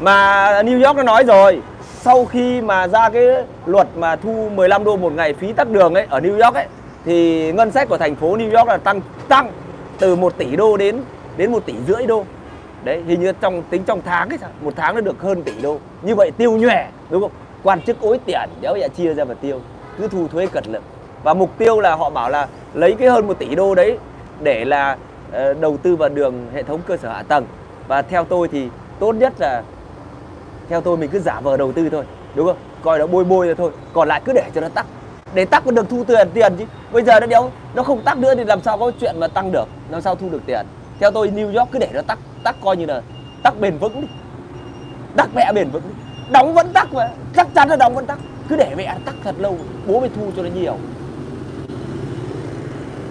Mà New York nó nói rồi, sau khi mà ra cái luật mà thu 15 đô một ngày phí tắt đường ấy, ở New York ấy thì ngân sách của thành phố New York là tăng tăng từ 1 tỷ đô đến đến 1 tỷ rưỡi đô. Đấy hình như trong tính trong tháng ấy sao một tháng nó được hơn tỷ đô. Như vậy tiêu nhòe đúng không? Quan chức ối tiền đéo vậy chia ra và tiêu cứ thu thuế cật lực. Và mục tiêu là họ bảo là lấy cái hơn một tỷ đô đấy để là uh, đầu tư vào đường hệ thống cơ sở hạ tầng. Và theo tôi thì tốt nhất là theo tôi mình cứ giả vờ đầu tư thôi đúng không? Coi nó bôi bôi ra thôi còn lại cứ để cho nó tắc để tắc còn được thu tiền tiền chứ. Bây giờ nó đéo nó không tắc nữa thì làm sao có chuyện mà tăng được? Làm sao thu được tiền? Theo tôi New York cứ để nó tắc tắc coi như là tắc bền vững đi. Tắc mẹ bền vững đi. Đóng vẫn tắc mà. Chắc chắn là đóng vẫn tắc. Cứ để mẹ tắc thật lâu bố mới thu cho nó nhiều.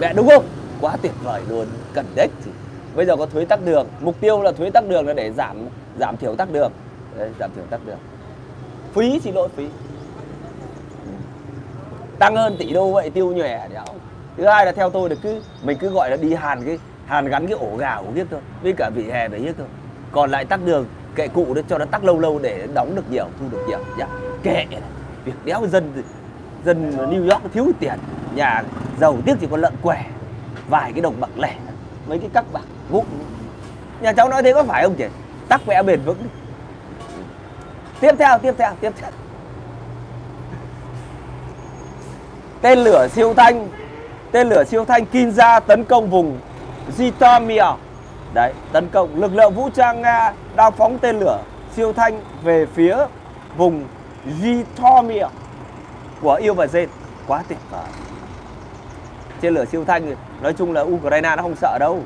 Mẹ đúng không? Quá tuyệt vời luôn. Cần đếch thì. Bây giờ có thuế tắc đường. Mục tiêu là thuế tắc đường là để giảm giảm thiểu tắc đường. Đấy, giảm thiểu tắc đường. Phí xin lỗi phí tăng hơn tỷ đô vậy, tiêu nhòe à, đéo. Thứ hai là theo tôi là cứ, mình cứ gọi là đi hàn cái, hàn gắn cái ổ gà của biết thôi, với cả vỉa hè đấy thôi. Còn lại tắc đường, kệ cụ đó cho nó tắc lâu lâu để đóng được nhiều, thu được nhiều dạ. kệ việc đéo dân dân New York thiếu tiền, nhà giàu tiếc chỉ có lợn què, vài cái đồng bạc lẻ, mấy cái cắc bạc vụn nhà cháu nói thế có phải không chị? Tắc vẽ bền vững. Tiếp theo tiếp theo tiếp theo. Tên lửa siêu thanh, tên lửa siêu thanh Kinza tấn công vùng Zitomir đấy, tấn công lực lượng vũ trang Nga đang phóng tên lửa siêu thanh về phía vùng Zitomir của yêu và Zen quá tuyệt vời. Tên lửa siêu thanh, nói chung là Ukraine nó không sợ đâu,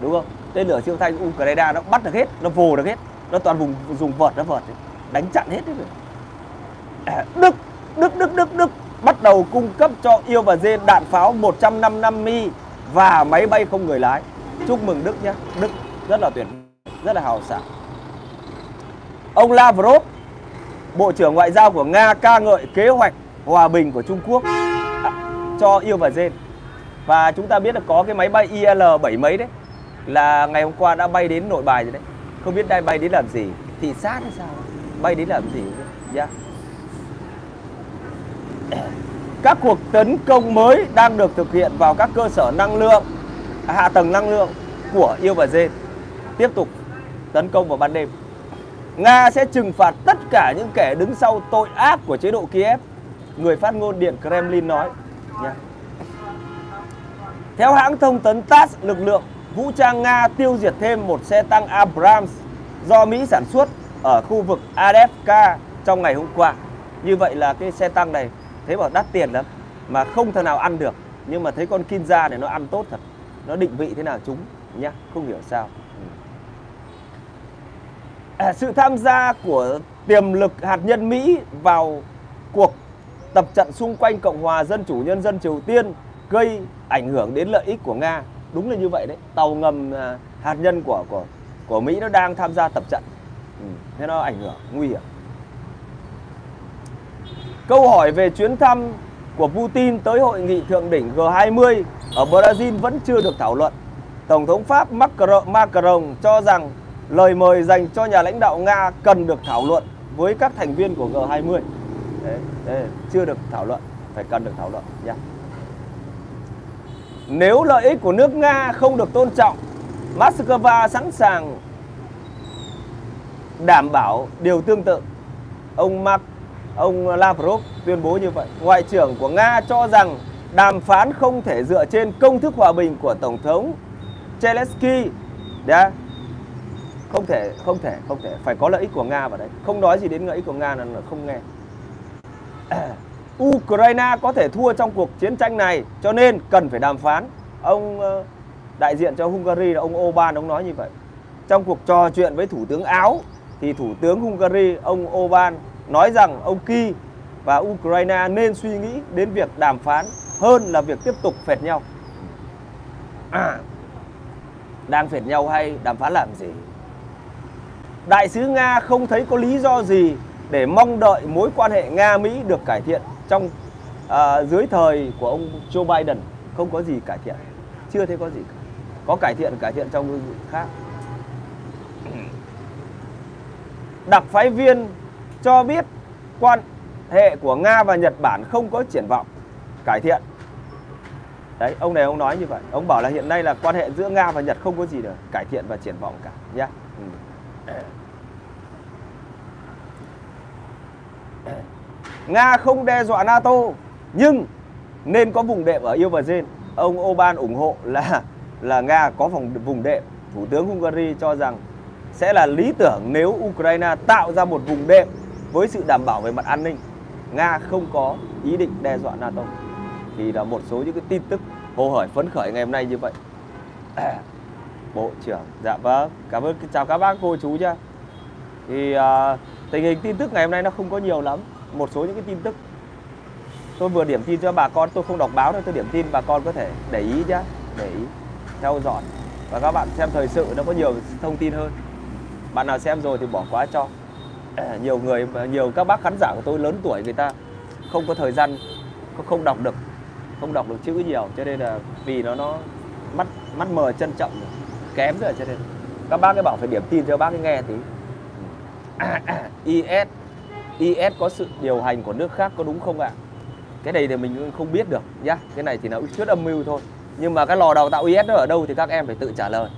đúng không? Tên lửa siêu thanh Ukraine nó bắt được hết, nó vồ được hết. Nó toàn vùng dùng vợt, nó vợt, đánh chặn hết đấy. Đức Đức Đức Đức Đức bắt đầu cung cấp cho Yêu và dê đạn pháo 155 mi và máy bay không người lái. Chúc mừng Đức nhé. Đức rất là tuyệt, rất là hào sảng. Ông Lavrov, Bộ trưởng Ngoại giao của Nga ca ngợi kế hoạch hòa bình của Trung Quốc à, cho Yêu và dê Và chúng ta biết là có cái máy bay IL-7 mấy đấy là ngày hôm qua đã bay đến nội bài rồi đấy. Không biết đây bay đến làm gì, thị sát hay sao? Bay đến làm gì? Yeah. Các cuộc tấn công mới đang được thực hiện vào các cơ sở năng lượng hạ tầng năng lượng của yêu và dê tiếp tục tấn công vào ban đêm. Nga sẽ trừng phạt tất cả những kẻ đứng sau tội ác của chế độ Kiev, người phát ngôn Điện Kremlin nói. Nha. Theo hãng thông tấn TASS, lực lượng vũ trang Nga tiêu diệt thêm một xe tăng Abrams do Mỹ sản xuất ở khu vực Adevka trong ngày hôm qua. Như vậy là cái xe tăng này thấy bảo đắt tiền lắm mà không thể nào ăn được. Nhưng mà thấy con Kinza này nó ăn tốt thật. Nó định vị thế nào chúng nhá, không hiểu sao. Ừ. À, sự tham gia của tiềm lực hạt nhân Mỹ vào cuộc tập trận xung quanh Cộng hòa Dân chủ Nhân dân Triều Tiên gây ảnh hưởng đến lợi ích của Nga. Đúng là như vậy đấy. Tàu ngầm à, hạt nhân của của của Mỹ nó đang tham gia tập trận. Ừ, thế nó ảnh hưởng nguy hiểm. Câu hỏi về chuyến thăm của Putin tới hội nghị thượng đỉnh G20 ở Brazil vẫn chưa được thảo luận. Tổng thống Pháp Macron cho rằng lời mời dành cho nhà lãnh đạo Nga cần được thảo luận với các thành viên của G20. Đấy, đấy, chưa được thảo luận, phải cần được thảo luận nha. Nếu lợi ích của nước Nga không được tôn trọng, Moscow sẵn sàng đảm bảo điều tương tự. Ông Macron ông Lavrov tuyên bố như vậy. Ngoại trưởng của Nga cho rằng đàm phán không thể dựa trên công thức hòa bình của Tổng thống Zelensky. Đấy, không thể không thể không thể phải có lợi ích của nga vào đấy không nói gì đến lợi ích của nga là không nghe Ukraine có thể thua trong cuộc chiến tranh này cho nên cần phải đàm phán ông ờ, đại diện cho Hungary là ông Orbán ông nói như vậy trong cuộc trò chuyện với thủ tướng Áo thì thủ tướng Hungary ông Orbán nói rằng ông Ki và Ukraine nên suy nghĩ đến việc đàm phán hơn là việc tiếp tục phệt nhau. À, đang phệt nhau hay đàm phán làm gì? Đại sứ Nga không thấy có lý do gì để mong đợi mối quan hệ Nga-Mỹ được cải thiện trong à, dưới thời của ông Joe Biden. Không có gì cải thiện. Chưa thấy có gì cả. có cải thiện cải thiện trong lĩnh vực khác. Đặc phái viên cho biết quan hệ của Nga và Nhật Bản không có triển vọng cải thiện đấy, ông này ông nói như vậy ông bảo là hiện nay là quan hệ giữa Nga và Nhật không có gì được cải thiện và triển vọng cả nhá. ừ. Nga không đe dọa NATO, nhưng nên có vùng đệm ở Yêu và Dên. Ông oban ủng hộ là là Nga có phòng vùng đệm. Thủ tướng Hungary cho rằng sẽ là lý tưởng nếu Ukraine tạo ra một vùng đệm với sự đảm bảo về mặt an ninh. Nga không có ý định đe dọa NATO. Thì là một số những cái tin tức hồ hởi phấn khởi ngày hôm nay như vậy. Bộ trưởng, dạ vâng, cảm ơn chào các bác cô chú nha Thì à, tình hình tin tức ngày hôm nay nó không có nhiều lắm một số những cái tin tức tôi vừa điểm tin cho bà con tôi không đọc báo đâu tôi điểm tin bà con có thể để ý nhé để ý theo dõi và các bạn xem thời sự nó có nhiều thông tin hơn bạn nào xem rồi thì bỏ qua cho À, nhiều người nhiều các bác khán giả của tôi lớn tuổi người ta không có thời gian, không đọc được, không đọc được chữ nhiều, cho nên là vì nó nó mắt mắt mờ trân trọng, kém rồi cho nên các bác cái bảo phải điểm tin cho bác ấy nghe tí IS IS có sự điều hành của nước khác có đúng không ạ? Cái này thì mình không biết được nhá. Cái này thì là thuyết âm mưu thôi. Nhưng mà cái lò đào tạo IS nó ở đâu thì các em phải tự trả lời.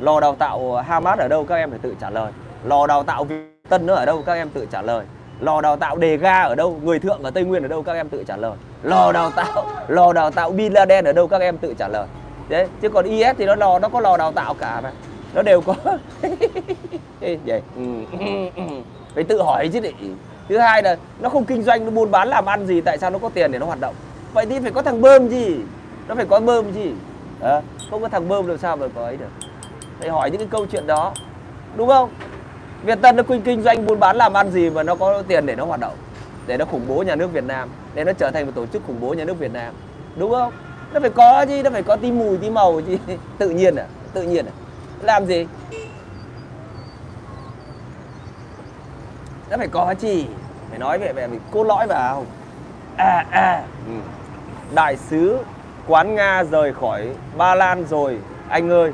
Lò đào tạo Hamas ở đâu các em phải tự trả lời. Lò đào tạo Tân nó ở đâu các em tự trả lời. Lò đào tạo Đề Ga ở đâu, người thượng ở Tây Nguyên ở đâu các em tự trả lời. Lò đào tạo lò đào tạo Bin Laden ở đâu các em tự trả lời. Đấy, chứ còn IS thì nó lò nó có lò đào tạo cả mà. Nó đều có. vậy. Ừ. Phải tự hỏi chứ để thứ hai là nó không kinh doanh nó buôn bán làm ăn gì tại sao nó có tiền để nó hoạt động vậy thì phải có thằng bơm gì nó phải có bơm gì à, ờ, không có thằng bơm làm sao mà có ấy được phải hỏi những cái câu chuyện đó đúng không Việt Tân nó kinh kinh doanh buôn bán làm ăn gì mà nó có tiền để nó hoạt động để nó khủng bố nhà nước Việt Nam để nó trở thành một tổ chức khủng bố nhà nước Việt Nam. Đúng không? Nó phải có gì nó phải có tí mùi tí màu gì tự nhiên à tự nhiên à. Làm gì? Nó phải có chi phải nói về về cốt lõi vào. À à. Ừ. đại sứ quán nga rời khỏi ba lan rồi. Anh ơi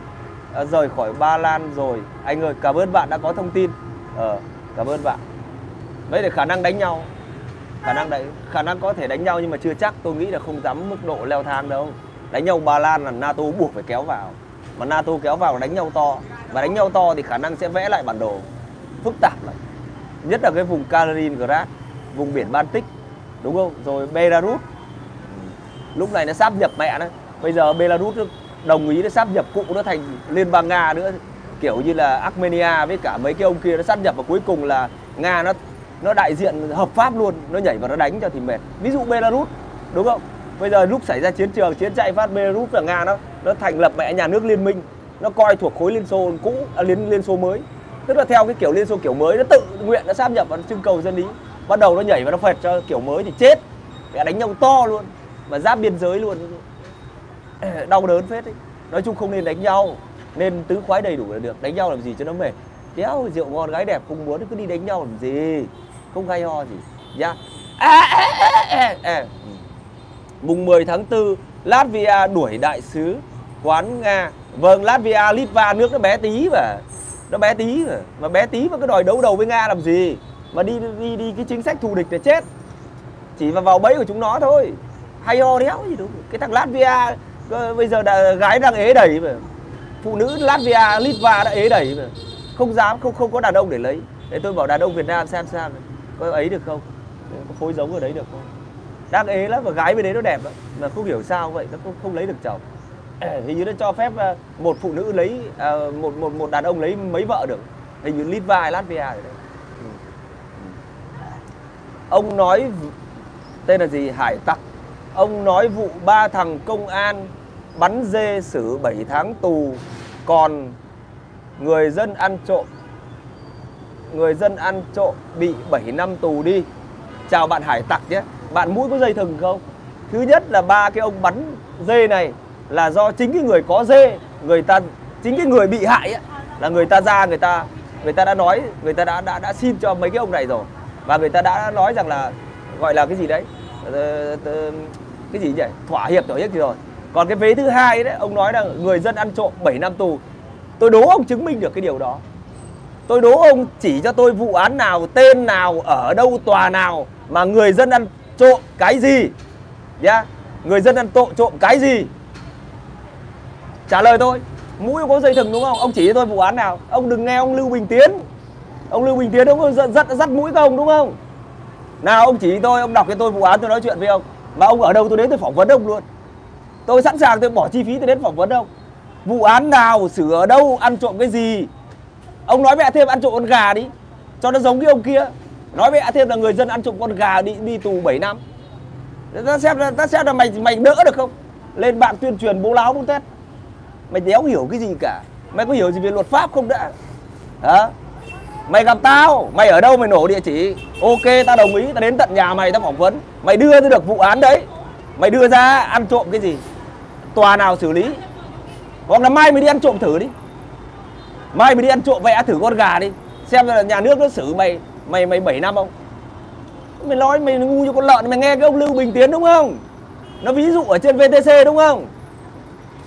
à, rời khỏi ba lan rồi anh ơi, cảm ơn bạn đã có thông tin. Ờ cảm ơn bạn. Đấy là khả năng đánh nhau. Khả năng đấy khả năng có thể đánh nhau nhưng mà chưa chắc. Tôi nghĩ là không dám mức độ leo thang đâu. Đánh nhau Ba Lan là NATO buộc phải kéo vào. Mà NATO kéo vào là đánh nhau to. Và đánh nhau to thì khả năng sẽ vẽ lại bản đồ. Phức tạp lắm. Nhất là cái vùng Kaliningrad, vùng biển Baltic, đúng không? Rồi Belarus. Ừ. Lúc này nó sáp nhập mẹ nó. Bây giờ Belarus nó đồng ý nó sáp nhập cụ nó thành liên bang Nga nữa kiểu như là Armenia với cả mấy cái ông kia nó sát nhập và cuối cùng là Nga nó nó đại diện hợp pháp luôn nó nhảy vào nó đánh cho thì mệt. Ví dụ Belarus đúng không? Bây giờ lúc xảy ra chiến trường chiến chạy phát Belarus và Nga nó nó thành lập mẹ nhà nước liên minh nó coi thuộc khối Liên Xô cũ à, liên Liên Xô mới. Tức là theo cái kiểu Liên Xô kiểu mới nó tự nguyện nó sáp nhập vào nó trưng cầu dân ý. Bắt đầu nó nhảy vào nó phệt cho kiểu mới thì chết. Mẹ đánh nhau to luôn mà giáp biên giới luôn. Đau đớn phết ấy. Nói chung không nên đánh nhau nên tứ khoái đầy đủ là được. Đánh nhau làm gì cho nó mệt. Đéo rượu ngon gái đẹp không muốn cứ đi đánh nhau làm gì? Không hay ho gì. Nhá à, à, à, à, mùng 10 tháng 4 Latvia đuổi đại sứ quán Nga. Vâng Latvia Litva nước nó bé tí mà. Nó bé tí mà. Mà bé tí mà cứ đòi đấu đầu với Nga làm gì? Mà đi đi đi cái chính sách thù địch để chết. Chỉ vào vào bẫy của chúng nó thôi. Hay ho đéo gì đúng. Cái thằng Latvia bây giờ đã, gái đang ế đầy mà phụ nữ Latvia Litva đã ế đầy mà. Không dám không không có đàn ông để lấy. Thế tôi bảo đàn ông Việt Nam xem xem có ấy được không? Có phối giống ở đấy được không? Đang ế lắm và gái bên đấy nó đẹp lắm. Mà không hiểu sao vậy nó không, không lấy được chồng. Hình như nó cho phép ờ, một phụ nữ lấy à, một một một đàn ông lấy mấy vợ được. Hình như Litva hay Latvia rồi đấy. Ừ. ông nói tên là gì? Hải tặc. Ông nói vụ ba thằng công an bắn dê xử 7 tháng tù còn người dân ăn trộm người dân ăn trộm bị 7 năm tù đi. Chào bạn hải tặc nhé. Bạn mũi có dây thừng không? Thứ nhất là ba cái ông bắn dê này là do chính cái người có dê người ta chính cái người bị hại ấy, là người ta ra người ta người ta đã nói người ta đã đã đã xin cho mấy cái ông này rồi. Và người ta đã nói rằng là gọi là cái gì đấy? Ờ, ờ, ờ, cái gì nhỉ? Thỏa hiệp thỏa hiệp gì rồi? Còn cái vế thứ hai đấy ông nói là người dân ăn trộm 7 năm tù. Tôi đố ông chứng minh được cái điều đó. Tôi đố ông chỉ cho tôi vụ án nào tên nào ở đâu tòa nào mà người dân ăn trộm cái gì. Nhá. Yeah. người dân ăn trộm trộm cái gì. Trả lời tôi. Mũi có dây thừng đúng không? Ông chỉ cho tôi vụ án nào. Ông đừng nghe ông lưu bình tiến. Ông lưu bình tiến ông dắt dắt, dắt mũi công đúng không? Nào ông chỉ tôi ông đọc cho tôi vụ án tôi nói chuyện với ông. Mà ông ở đâu tôi đến tôi phỏng vấn ông luôn tôi sẵn sàng tôi bỏ chi phí tôi đến phỏng vấn ông. Vụ án nào, xử ở đâu, ăn trộm cái gì? Ông nói mẹ thêm ăn trộm con gà đi, cho nó giống cái ông kia. Nói mẹ thêm là người dân ăn trộm con gà đi đi tù 7 năm. Ta xem ta xem là mày mày đỡ được không? Lên bạn tuyên truyền bố láo bố tét. Mày đéo hiểu cái gì cả. Mày có hiểu gì về luật pháp không đã? Hả? Mày gặp tao, mày ở đâu mày nổ địa chỉ? Ok, tao đồng ý, tao đến tận nhà mày, tao phỏng vấn. Mày đưa ra được vụ án đấy. Mày đưa ra ăn trộm cái gì? Tòa nào xử lý? Hoặc là mai mày đi ăn trộm thử đi. Mai mày đi ăn trộm vẽ thử con gà đi. Xem là nhà nước nó xử mày mày mày 7 năm không? Mày nói mày ngu như con lợn, mày nghe cái ông lưu bình tiến đúng không? Nó ví dụ ở trên vtc đúng không?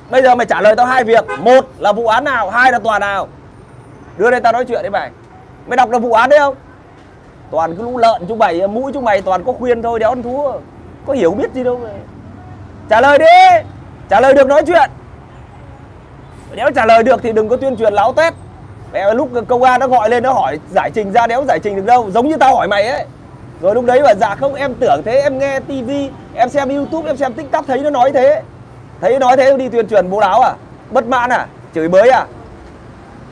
Bây giờ mày trả lời tao hai việc. Một là vụ án nào, hai là tòa nào? Đưa đây tao nói chuyện đấy mày. Mày đọc được vụ án đấy không? Toàn cứ lũ lợn chúng mày, mũi chúng mày toàn có khuyên thôi, đéo ăn thua. Có hiểu biết gì đâu mày. Trả lời đi! Trả lời được nói chuyện. Nếu trả lời được thì đừng có tuyên truyền láo tét. Mẹ lúc công an nó gọi lên nó hỏi, giải trình ra đéo giải trình được đâu? Giống như tao hỏi mày ấy. Rồi lúc đấy mà dạ không, em tưởng thế, em nghe tivi em xem youtube, em xem tiktok thấy nó nói thế. Thấy nói thế đi tuyên truyền bố láo à? Bất mãn à? Chửi bới à?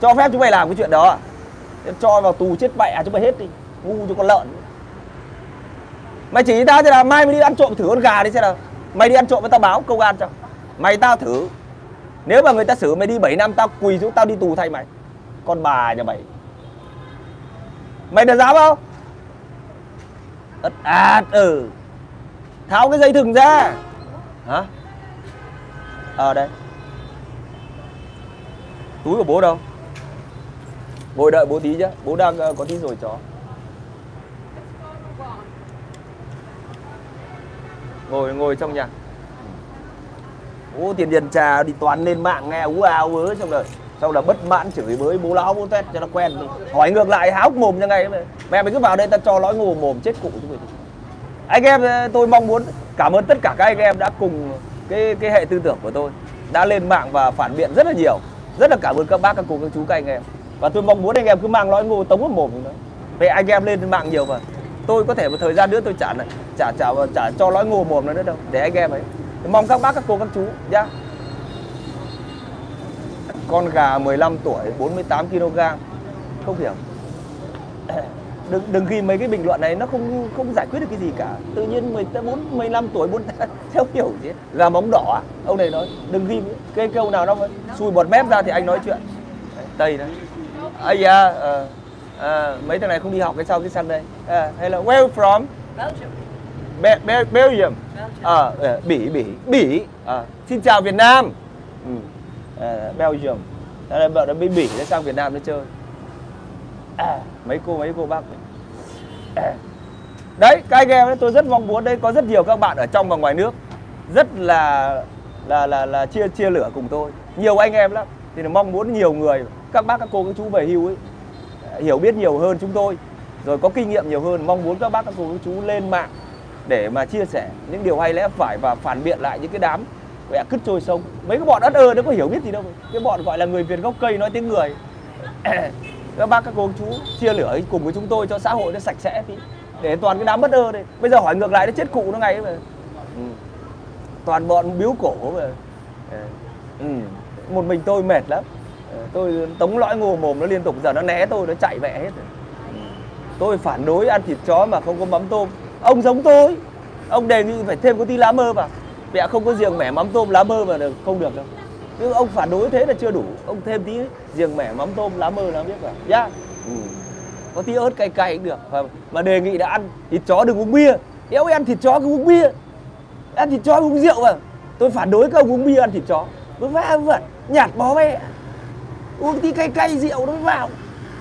Cho phép chúng mày làm cái chuyện đó à? Cho vào tù chết mẹ chúng mày hết đi. Ngu cho con lợn. Mày chỉ tao thế là mai mày đi ăn trộm thử con gà đi xem nào. Mày đi ăn trộm với tao báo công an cho mày tao thử. Nếu mà người ta xử mày đi 7 năm tao quỳ xuống tao đi tù thay mày. Con bà nhà mày. Mày được dám không? Ất ạt ừ. Tháo cái dây thừng ra. Hả? Ở à, đây. Túi của bố đâu? Ngồi đợi bố tí chứ bố đang uh, có tí rồi chó. Ngồi ngồi trong nhà ô tiền điền trà đi toàn lên mạng nghe, ú, ào, ớ, xong rồi xong là bất mãn chửi bới bố láo bố tét cho nó quen. Hỏi ngược lại, háo mồm như ngày mẹ mày cứ vào đây ta cho lõi ngồm mồm, chết cụ chúng mày. Anh em ờ, tôi mong muốn cảm ơn tất cả các anh em đã cùng cái cái hệ tư tưởng của tôi, đã lên mạng và phản biện rất là nhiều. Rất là cảm ơn các bác, các cô, các chú, các anh em. Và tôi mong muốn anh em cứ mang lõi ngô tống vào mồm nó vậy anh em lên mạng nhiều mà. Tôi có thể một thời gian nữa tôi trả này trả trả trả cho lõi ngô mồm nó nữa đâu. Để anh em ấy mong các bác các cô các chú nhá. Con gà 15 tuổi 48 kg không hiểu. Đừng đừng ghi mấy cái bình luận này nó không không giải quyết được cái gì cả. Tự nhiên 14 15 tuổi 4 theo hiểu gì gà móng đỏ à? ông này nói đừng ghi cái câu nào nó xui bọt mép ra thì anh nói chuyện. Đấy, tây đấy ây à, à, à, mấy thằng này không đi học cái sao cái sang đây? À, hay là where from? Belgium. Be, Be, Belgium. À, bỉ bỉ bỉ. À, xin chào Việt Nam. Ừ. à, Belgium. Thế là vợ nó bị bỉ nó sang Việt Nam nó chơi. À, mấy cô mấy cô bác. À. đấy các anh em ấy, tôi rất mong muốn. Đây có rất nhiều các bạn ở trong và ngoài nước. Rất là là là là chia chia lửa cùng tôi. Nhiều anh em lắm. Thì mong muốn nhiều người các bác các cô các chú về hưu ấy hiểu biết nhiều hơn chúng tôi. Rồi có kinh nghiệm nhiều hơn mong muốn các bác các cô các chú lên mạng để mà chia sẻ những điều hay lẽ phải và phản biện lại những cái đám mẹ cứt trôi sông. Mấy cái bọn ất ơ nó có hiểu biết gì đâu. Cái bọn gọi là người việt gốc cây nói tiếng người. Các bác, các cô, các chú chia lửa cùng với chúng tôi cho xã hội nó sạch sẽ tí, để toàn cái đám bất ơ đây. Bây giờ hỏi ngược lại nó chết cụ nó ngay mà. Ừ. toàn bọn biếu cổ mà. Ờ. Ừ. một mình tôi mệt lắm. Ờ, tôi tống lõi ngô mồm nó liên tục, giờ nó né tôi, nó chạy mẹ hết rồi. Ừ. tôi phản đối ăn thịt chó mà không có mắm tôm ông giống tôi. Ông đề nghị phải thêm có tí lá mơ vào. Mẹ không có giềng mẻ mắm tôm lá mơ vào được không được đâu. Nhưng ông phản đối thế là chưa đủ. Ông thêm tí giềng mẻ mắm tôm lá mơ là biết vào nhá. Ừ. có tí ớt cay cay cũng được. Mà, mà đề nghị là ăn thịt chó đừng uống bia. Éo ăn thịt chó cứ uống bia. Ăn thịt chó uống rượu mà tôi phản đối các ông uống bia ăn thịt chó. Cứ va vẩn nhạt bó mẹ uống tí cay cay rượu nó mới vào.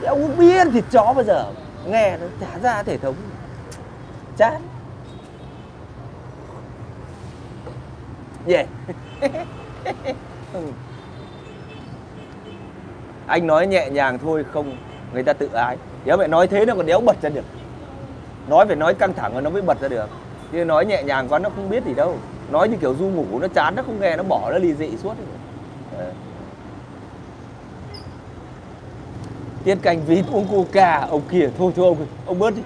Ông uống bia ăn thịt chó bây giờ? Nghe nó chả ra thể thống chán. Yeah. Ừ. anh nói nhẹ nhàng thôi, không người ta tự ái. Nếu mẹ nói thế nó còn đéo bật ra được. Nói phải nói căng thẳng rồi nó mới bật ra được. Chứ nói nhẹ nhàng quá nó không biết gì đâu. Nói như kiểu du ngủ nó chán, nó không nghe, nó bỏ nó ly dị suốt Ờ. tiết canh vịt, uống coca. Ông kia, thôi thôi, ông ông bớt đi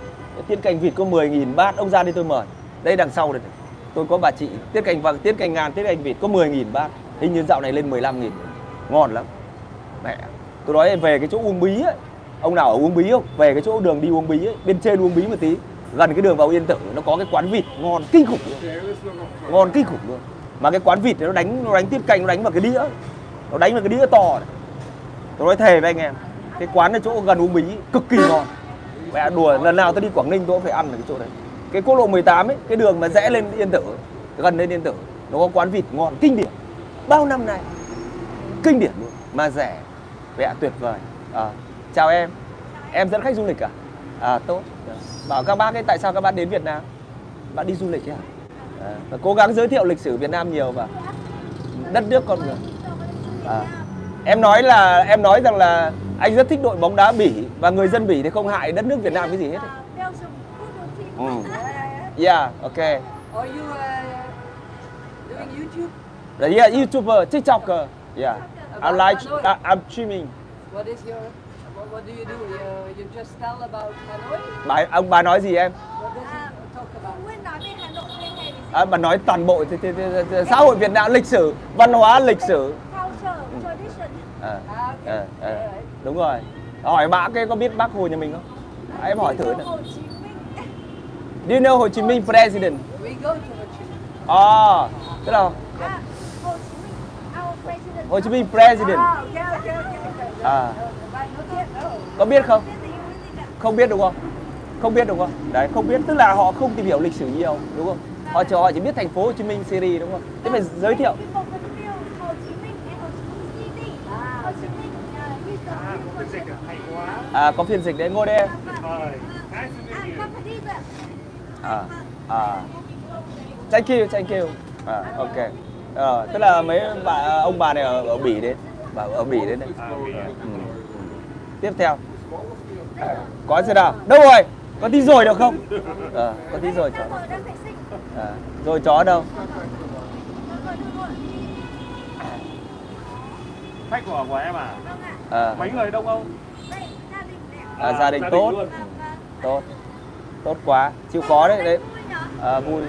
tiết canh vịt có 10.000 bát. Ông ra đây tôi mời. Đây đằng sau đây. Này. tôi có bà chị tiết canh vàng tiết canh ngàn tiết canh vịt có 10.000 bát. Hình như dạo này lên 15.000 ngon lắm. Mẹ, tôi nói về cái chỗ uông bí ấy. Ông nào ở uông bí không? Về cái chỗ đường đi uông bí ấy, bên trên uông bí một tí. Gần cái đường vào yên tử, nó có cái quán vịt ngon kinh khủng luôn. Ngon kinh khủng luôn. Mà cái quán vịt này nó đánh nó đánh tiết canh, nó đánh vào cái đĩa. Nó đánh vào cái đĩa to này. Tôi nói thề với anh em, cái quán ở chỗ gần uông bí cực kỳ ngon mẹ đùa lần nào tôi đi quảng ninh tôi cũng phải ăn ở cái chỗ đấy. Cái quốc lộ 18 ấy cái đường mà rẽ lên yên tử gần lên yên tử nó có quán vịt ngon kinh điển. Bao năm nay kinh điển luôn mà rẻ. Mẹ tuyệt vời. À, chào em. Em dẫn khách du lịch à? À tốt. Bảo các bác ấy tại sao các bác đến Việt Nam? Bạn đi du lịch ấy à, à và cố gắng giới thiệu lịch sử Việt Nam nhiều và đất nước con người. À em nói là em nói rằng là anh rất thích đội bóng đá Bỉ và người dân Bỉ thì không hại đất nước Việt Nam cái gì hết team. Ừ. Yeah. okay Are you uh, doing YouTube? yeah YouTuber TikToker yeah I like I, I'm streaming What is your what, what do you do? You, you just tell about Hanoi? bà ông bà nói gì em À, à, bà nói toàn bộ thì, thì, thì, thì, xã hội Việt Nam lịch sử văn hóa lịch sử. À, à, à, đúng rồi hỏi bác cái có biết bác Hồ nhà mình không à, em hỏi thử Hồ. Hồ Chí Minh. Do you know Hồ Chí Minh President We go to Ho Chi Minh. à tức là À, Hồ Chí Minh, president. Hồ Chí. À. Đâu? có biết không không biết đúng không không biết đúng không đấy không biết tức là họ không tìm hiểu lịch sử nhiều đúng không họ chỉ họ chỉ biết thành phố Hồ Chí Minh Syria đúng không thế phải giới thiệu Cái một cái điều Hồ Chí Minh and Hồ Chí Minh City. À, Hồ Chí Minh, uh, he's the À, có phiên dịch à? Hay quá. à có phiên dịch đấy ngồi đây Rồi, nice to À, meet you. à. À thank you thank you. À ok. À, tức là mấy bà ông bà này ở, ở bỉ đấy. Bà ở bỉ đấy đấy. À, vì- Ừ, tiếp theo. Có gì nào? Đâu rồi? Có tí rồi được không? À, có tí rồi chó. À, rồi chó đâu Hà Nội được rồi khách của của em à? Vâng ạ. à, mấy người đông không? Đây, gia đình à, gia đình tốt. tốt. Tốt quá. Chịu khó đấy đấy. À, vui.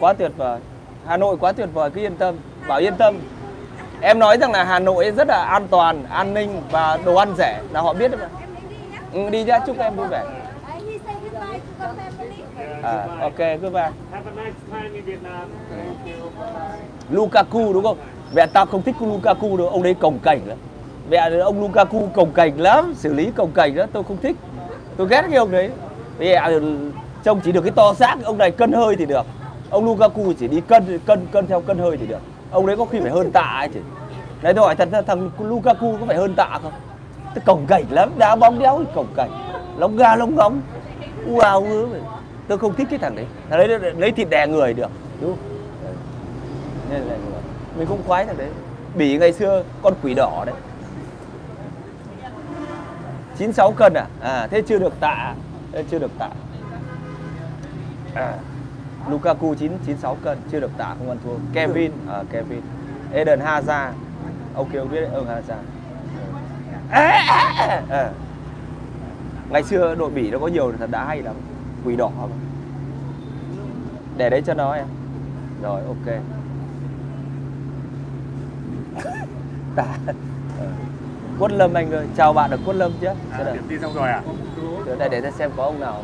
Quá tuyệt vời. Hà Nội quá tuyệt vời cứ yên tâm. Bảo yên tâm. Em nói rằng là Hà Nội rất là an toàn an ninh và đồ ăn rẻ là họ biết đấy mà. Đi nhá. ừ, đi ra chúc em vui vẻ. À, ok goodbye. Have a nice time in Vietnam. Lukaku đúng không mẹ tao không thích Lukaku đâu, ông đấy cồng cảnh lắm. Mẹ ông Lukaku cồng cảnh lắm, xử lý cồng cảnh đó tôi không thích. Tôi ghét cái ông đấy. Mẹ, trông chỉ được cái to xác, ông này cân hơi thì được. Ông Lukaku chỉ đi cân cân cân theo cân hơi thì được. Ông đấy có khi phải hơn tạ ấy chứ. Đấy, tôi hỏi thật thằng Lukaku có phải hơn tạ không? Tôi cồng cảnh lắm, đá bóng đéo cồng cảnh lông ga lông ngóng. Wow ư. tôi không thích cái thằng đấy. Thằng đấy lấy thịt đè người được. Đúng không? Đấy. Nên là mình không khoái thằng đấy. Bỉ ngày xưa con quỷ đỏ đấy. 96 cân à? À thế chưa được tạ. Thế chưa được tạ. À, Lukaku 9 96 cân chưa được tạ không ăn thua. Kevin à, Kevin. Eden Hazard. Ông kia ông biết đấy Hazard. À, à, à. ngày xưa đội bỉ nó có nhiều thật đá hay lắm. Quỷ đỏ mà. để đấy cho nó em. Rồi ok. tạ Ờ. Quất Lâm anh ơi chào bạn ở Quất Lâm chứ À, điểm tin xong rồi à? Để đây để ta xem có ông nào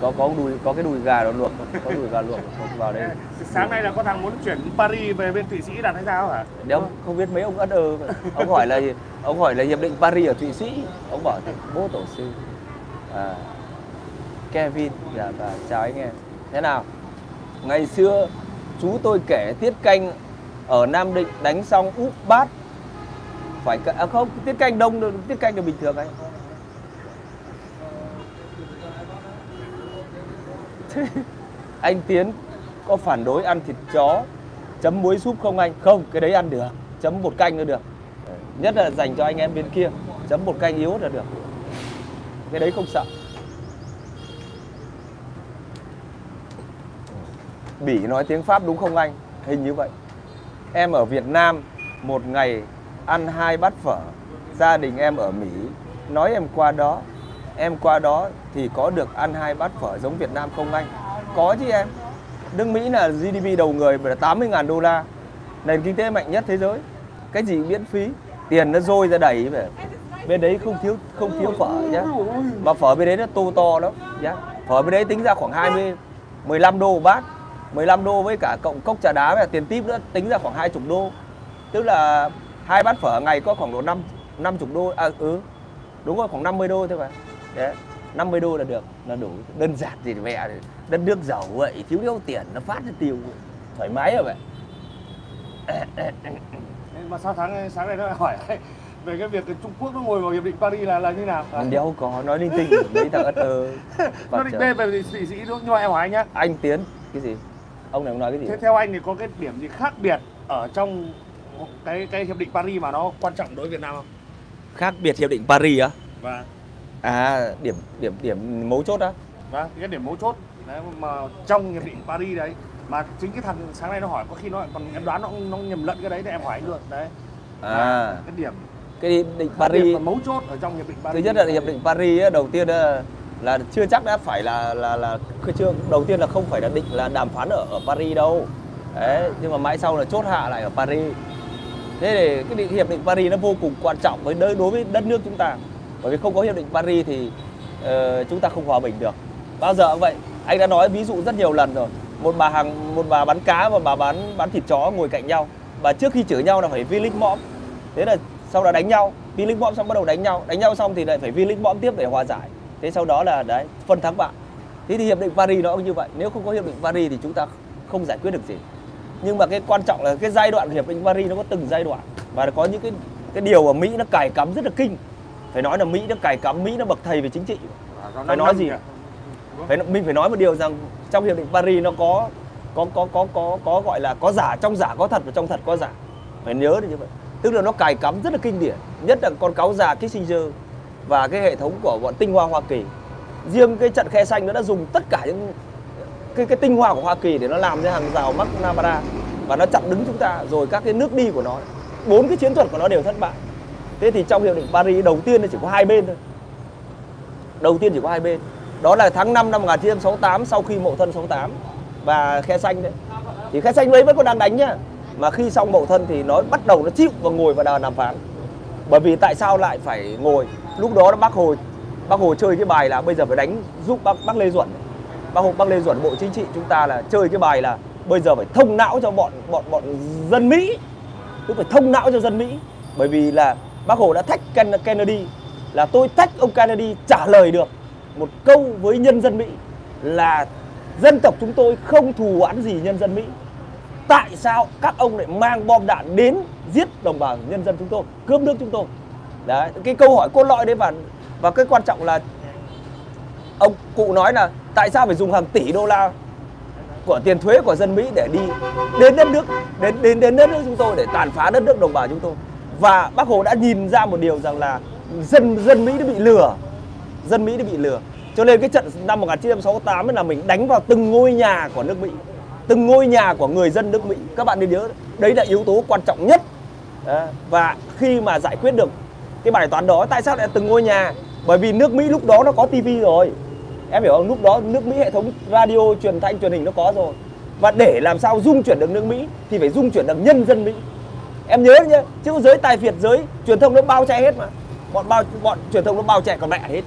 có có đùi có cái đùi gà nó luộc không? có đùi gà luộc không? vào đây Sáng nay là có thằng muốn chuyển Paris về bên Thụy Sĩ đặt hay sao hả? nếu không biết mấy ông ất ơ ông hỏi là ông hỏi là hiệp định Paris ở Thụy Sĩ ông bảo thế bố tổ sư à, Kevin dạ và chào anh em thế nào ngày xưa chú tôi kể tiết canh ở Nam Định đánh xong úp bát. Phải à không, tiết canh đông được tiết canh là bình thường anh. Anh Tiến, có phản đối ăn thịt chó, chấm muối súp không anh? Không, cái đấy ăn được, chấm bột canh nữa được. Nhất là dành cho anh em bên kia, chấm bột canh yếu là được. Cái đấy không sợ. Bỉ nói tiếng Pháp đúng không anh? Hình như vậy em ở Việt Nam, một ngày ăn hai bát phở. Gia đình em ở Mỹ. Nói em qua đó, em qua đó thì có được ăn hai bát phở giống Việt Nam không anh? Có chứ em. Nước Mỹ là GDP đầu người là 80.000 đô la. Nền kinh tế mạnh nhất thế giới. Cái gì miễn phí? Tiền nó dôi ra đầy về bên đấy không thiếu không thiếu phở nhá. Mà phở bên đấy nó to to lắm nhá. Phở bên đấy tính ra khoảng 20 15 đô một bát. 15 đô với cả cộng cốc trà đá và tiền tip nữa tính ra khoảng 20 đô tức là hai bát phở ngày có khoảng độ 5 50 đô à ừ đúng rồi khoảng 50 đô thôi mà đấy 50 đô là được là đủ đơn giản gì thì mẹ đất nước giàu vậy thiếu thiếu tiền nó phát ra tiêu thoải mái rồi vậy Mà sao sáng sáng nay nó lại hỏi về cái việc Trung Quốc nó ngồi vào hiệp định Paris là là như nào? À, đéo có nói linh tinh mấy thằng ất ơ nó định bê về Thụy Sĩ? Nhưng mà em hỏi anh nhá. anh tiến cái gì ông này ông nói cái gì? Thế theo anh thì có cái điểm gì khác biệt ở trong cái cái hiệp định Paris mà nó quan trọng đối với Việt Nam không? khác biệt hiệp định Paris á? Và à điểm điểm điểm mấu chốt á? Và cái điểm mấu chốt đấy mà trong hiệp định Paris đấy mà chính cái thằng sáng nay nó hỏi có khi nó còn em đoán nó nó nhầm lẫn cái đấy thì em hỏi anh luôn đấy. À. Cái điểm cái hiệp định điểm Paris mà mấu chốt ở trong hiệp định Paris thứ nhất là hiệp định Paris đầu tiên là, là chưa chắc đã phải là là là chưa đầu tiên là không phải là định là đàm phán ở ở Paris đâu. Đấy nhưng mà mãi sau là chốt hạ lại ở Paris. Thế thì cái định, hiệp định Paris nó vô cùng quan trọng với đối đối với đất nước chúng ta. Bởi vì không có hiệp định Paris thì uh, chúng ta không hòa bình được. Bao giờ cũng vậy anh đã nói ví dụ rất nhiều lần rồi. Một bà hàng một bà bán cá và bà bán bán thịt chó ngồi cạnh nhau. Và trước khi chửi nhau là phải vi lích mõm. Thế là sau đó đánh nhau. Vi lích mõm xong bắt đầu đánh nhau. Đánh nhau xong thì lại phải vi lích mõm tiếp để hòa giải thế sau đó là đấy phân thắng bại. Thế thì hiệp định Paris nó cũng như vậy. Nếu không có hiệp định Paris thì chúng ta không giải quyết được gì. Nhưng mà cái quan trọng là cái giai đoạn hiệp định Paris nó có từng giai đoạn. Và có những cái cái điều ở Mỹ nó cài cắm rất là kinh. Phải nói là Mỹ nó cài cắm Mỹ nó bậc thầy về chính trị. Phải nói gì? phải mình phải nói một điều rằng trong hiệp định Paris nó có có có có có có gọi là có giả trong giả có thật và trong thật có giả. Phải nhớ được như vậy. Tức là nó cài cắm rất là kinh điển. Nhất là con cáo già Kissinger và cái hệ thống của bọn tinh hoa Hoa Kỳ. Riêng cái trận khe xanh nó đã dùng tất cả những cái cái tinh hoa của Hoa Kỳ để nó làm ra hàng rào McNamara và nó chặn đứng chúng ta rồi các cái nước đi của nó. Bốn cái chiến thuật của nó đều thất bại. Thế thì trong hiệp định Paris đầu tiên chỉ có hai bên thôi. Đầu tiên chỉ có hai bên. Đó là tháng 5 năm 1968 sau khi mậu thân 68 và khe xanh đấy. Thì khe xanh đấy vẫn còn đang đánh nhá. Mà khi xong mậu thân thì nó bắt đầu nó chịu và ngồi vào đàm phán bởi vì tại sao lại phải ngồi? Lúc đó bác hồ bác hồ chơi cái bài là bây giờ phải đánh giúp bác bác lê duẩn. Bác hồ bác lê duẩn, bộ chính trị chúng ta là chơi cái bài là bây giờ phải thông não cho bọn bọn bọn dân mỹ. Tức phải thông não cho dân mỹ. Bởi vì là bác hồ đã thách kennedy, là tôi thách ông kennedy trả lời được một câu với nhân dân mỹ là dân tộc chúng tôi không thù oán gì nhân dân mỹ tại sao các ông lại mang bom đạn đến giết đồng bào nhân dân chúng tôi, cướp nước chúng tôi? Đấy, cái câu hỏi cốt lõi đấy và và cái quan trọng là ông cụ nói là tại sao phải dùng hàng tỷ đô la của tiền thuế của dân Mỹ để đi đến đất nước, đến đến đến đất nước chúng tôi để tàn phá đất nước đồng bào chúng tôi? Và bác Hồ đã nhìn ra một điều rằng là dân dân Mỹ đã bị lừa, dân Mỹ đã bị lừa. Cho nên cái trận năm 1968 ấy là mình đánh vào từng ngôi nhà của nước Mỹ từng ngôi nhà của người dân nước Mỹ. Các bạn nên nhớ, đấy là yếu tố quan trọng nhất. Và khi mà giải quyết được cái bài toán đó, tại sao lại từng ngôi nhà? Bởi vì nước Mỹ lúc đó nó có tivi rồi. Em hiểu không? Lúc đó nước Mỹ hệ thống radio truyền thanh truyền hình nó có rồi. Và để làm sao dung chuyển được nước Mỹ thì phải dung chuyển được nhân dân Mỹ. Em nhớ nhé chứ giới tài phiệt giới, truyền thông nó bao che hết mà. Bọn bao, bọn truyền thông nó bao che còn mẹ hết.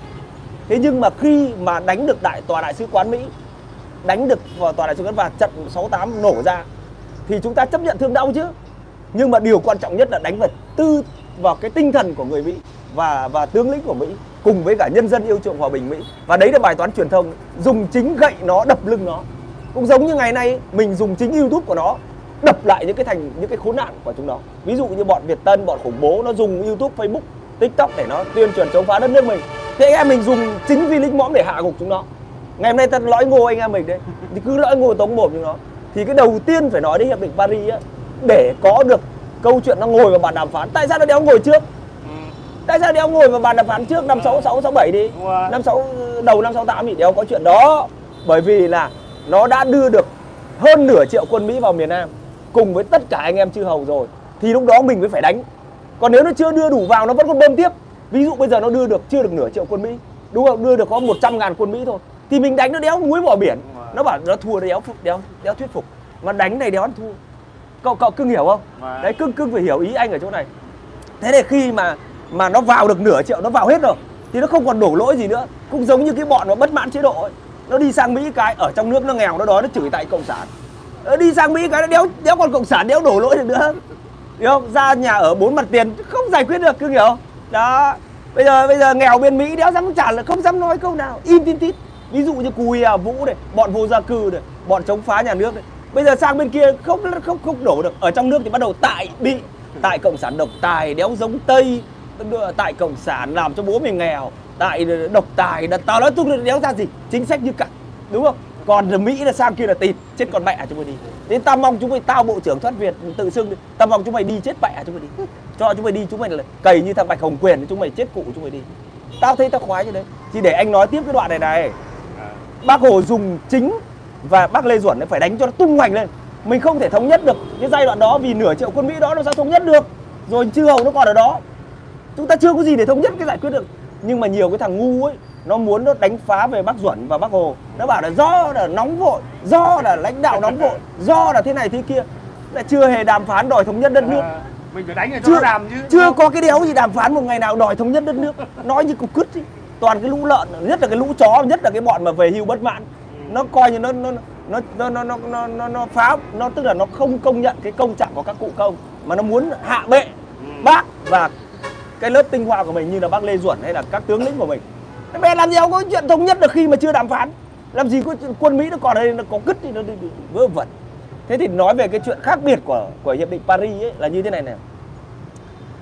Thế nhưng mà khi mà đánh được đại, tòa đại sứ quán Mỹ đánh được vào tòa đại sứ quán và trận 68 nổ ra, thì chúng ta chấp nhận thương đau chứ. Nhưng mà điều quan trọng nhất là đánh vào tư, vào cái tinh thần của người Mỹ và và tướng lĩnh của Mỹ cùng với cả nhân dân yêu chuộng hòa bình Mỹ. Và đấy là bài toán truyền thông, dùng chính gậy nó, đập lưng nó. Cũng giống như ngày nay, mình dùng chính YouTube của nó, đập lại những cái thành, những cái khốn nạn của chúng nó. Ví dụ như bọn Việt Tân, bọn khủng bố, nó dùng YouTube, Facebook, TikTok để nó tuyên truyền chống phá đất nước mình. Thế em mình dùng chính vi lính mõm để hạ gục chúng nó ngày hôm nay ta lõi ngô anh em mình đấy. Thì cứ lõi ngô tống mồm chúng nó thì cái đầu tiên phải nói đến hiệp định Paris á để có được câu chuyện nó ngồi vào bàn đàm phán. Tại sao nó đéo ngồi trước? Tại sao đéo ngồi vào bàn đàm phán trước? Năm sáu sáu sáu bảy đi. Năm sáu đầu năm sáu tám thì đéo có chuyện đó. Bởi vì là nó đã đưa được hơn nửa triệu quân Mỹ vào miền Nam cùng với tất cả anh em chư hầu rồi. Thì lúc đó mình mới phải đánh. Còn nếu nó chưa đưa đủ vào nó vẫn còn bơm tiếp. Ví dụ bây giờ nó đưa được chưa được nửa triệu quân Mỹ. Đúng không? Đưa được có 100 ngàn quân Mỹ thôi thì mình đánh nó đéo muối bỏ biển. Nó bảo nó thua nó đéo phục đéo đéo thuyết phục. Mà đánh này đéo ăn thua. Cậu cậu cưng hiểu không? Mà- đấy cưng cưng phải hiểu ý anh ở chỗ này. Thế thì khi mà mà nó vào được nửa triệu nó vào hết rồi thì nó không còn đổ lỗi gì nữa. Cũng giống như cái bọn nó bất mãn chế độ ấy. Nó đi sang mỹ cái ở trong nước nó nghèo nó đói nó chửi tại cộng sản. Ờ, đi sang mỹ cái nó đéo đéo còn cộng sản đéo đổ lỗi được nữa. Hiểu không? Ra nhà ở bốn mặt tiền không giải quyết được cứ hiểu không? đó. Bây giờ bây giờ nghèo bên mỹ đéo dám trả là không dám nói câu nào. Im tin tít ví dụ như cùi à vũ này, bọn vô gia cư này, bọn chống phá nhà nước này. Bây giờ sang bên kia không không không đổ được. Ở trong nước thì bắt đầu tại bị, tại cộng sản độc tài đéo giống tây, tại cộng sản làm cho bố mình nghèo, tại độc tài là tao nói chung là đéo ra gì, chính sách như cả đúng không? Còn là mỹ là sang kia là tịt chết con mẹ chúng mày đi. Thế tao mong chúng mày tao bộ trưởng thoát việt tự xưng đi, tao mong chúng mày đi chết mẹ chúng mày đi. Cho chúng mày đi, chúng mày là cầy như thằng bạch hồng quyền, chúng mày chết cụ chúng mày đi. Tao thấy tao khoái như đấy. Thì để anh nói tiếp cái đoạn này này bác hồ dùng chính và bác lê duẩn ấy phải đánh cho nó tung hoành lên. Mình không thể thống nhất được cái giai đoạn đó vì nửa triệu quân mỹ đó nó sao thống nhất được. Rồi chư hầu nó còn ở đó. Chúng ta chưa có gì để thống nhất cái giải quyết được. Nhưng mà nhiều cái thằng ngu ấy nó muốn nó đánh phá về bác duẩn và bác hồ. Nó bảo là do là nóng vội do là lãnh đạo nóng vội do là thế này thế kia. Lại chưa hề đàm phán đòi thống nhất đất nước. À, mình phải đánh cho chưa nó làm chứ. chưa có cái đéo gì đàm phán một ngày nào đòi thống nhất đất nước. Nói như cục cứt ý. Toàn cái lũ lợn nhất là cái lũ chó nhất là cái bọn mà về hưu bất mãn. Nó coi như nó nó nó nó nó nó nó, nó, nó phá nó tức là nó không công nhận cái công trạng của các cụ công mà nó muốn hạ bệ bác và cái lớp tinh hoa của mình như là bác Lê Duẩn hay là các tướng lĩnh của mình. Thế mẹ làm gì có chuyện thống nhất được khi mà chưa đàm phán? Làm gì có quân Mỹ nó còn đây nó có cứt thì nó đi- đi- vớ vẩn. Thế thì nói về cái chuyện khác biệt của của hiệp định Paris ấy là như thế này này.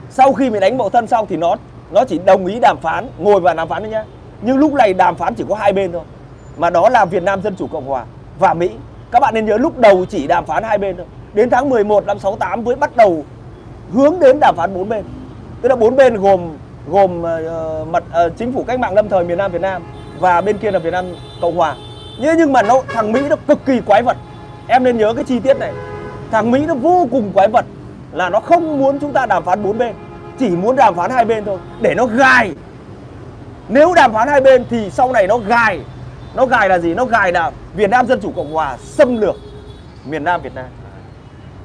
Sau khi mình đánh bộ thân xong thì nó nó chỉ đồng ý đàm phán ngồi vào đàm phán thôi nhá. Nhưng lúc này đàm phán chỉ có hai bên thôi. Mà đó là Việt Nam Dân Chủ Cộng Hòa và Mỹ. Các bạn nên nhớ lúc đầu chỉ đàm phán hai bên thôi. Đến tháng 11 năm 68 mới bắt đầu hướng đến đàm phán bốn bên. Tức là bốn bên gồm gồm uh, mặt uh, chính phủ cách mạng lâm thời miền Nam Việt Nam và bên kia là Việt Nam Cộng Hòa. Nhưng nhưng mà nó thằng Mỹ nó cực kỳ quái vật. Em nên nhớ cái chi tiết này. Thằng Mỹ nó vô cùng quái vật là nó không muốn chúng ta đàm phán bốn bên chỉ muốn đàm phán hai bên thôi để nó gài nếu đàm phán hai bên thì sau này nó gài nó gài là gì? Nó gài là Việt Nam Dân Chủ Cộng Hòa xâm lược miền Nam Việt Nam.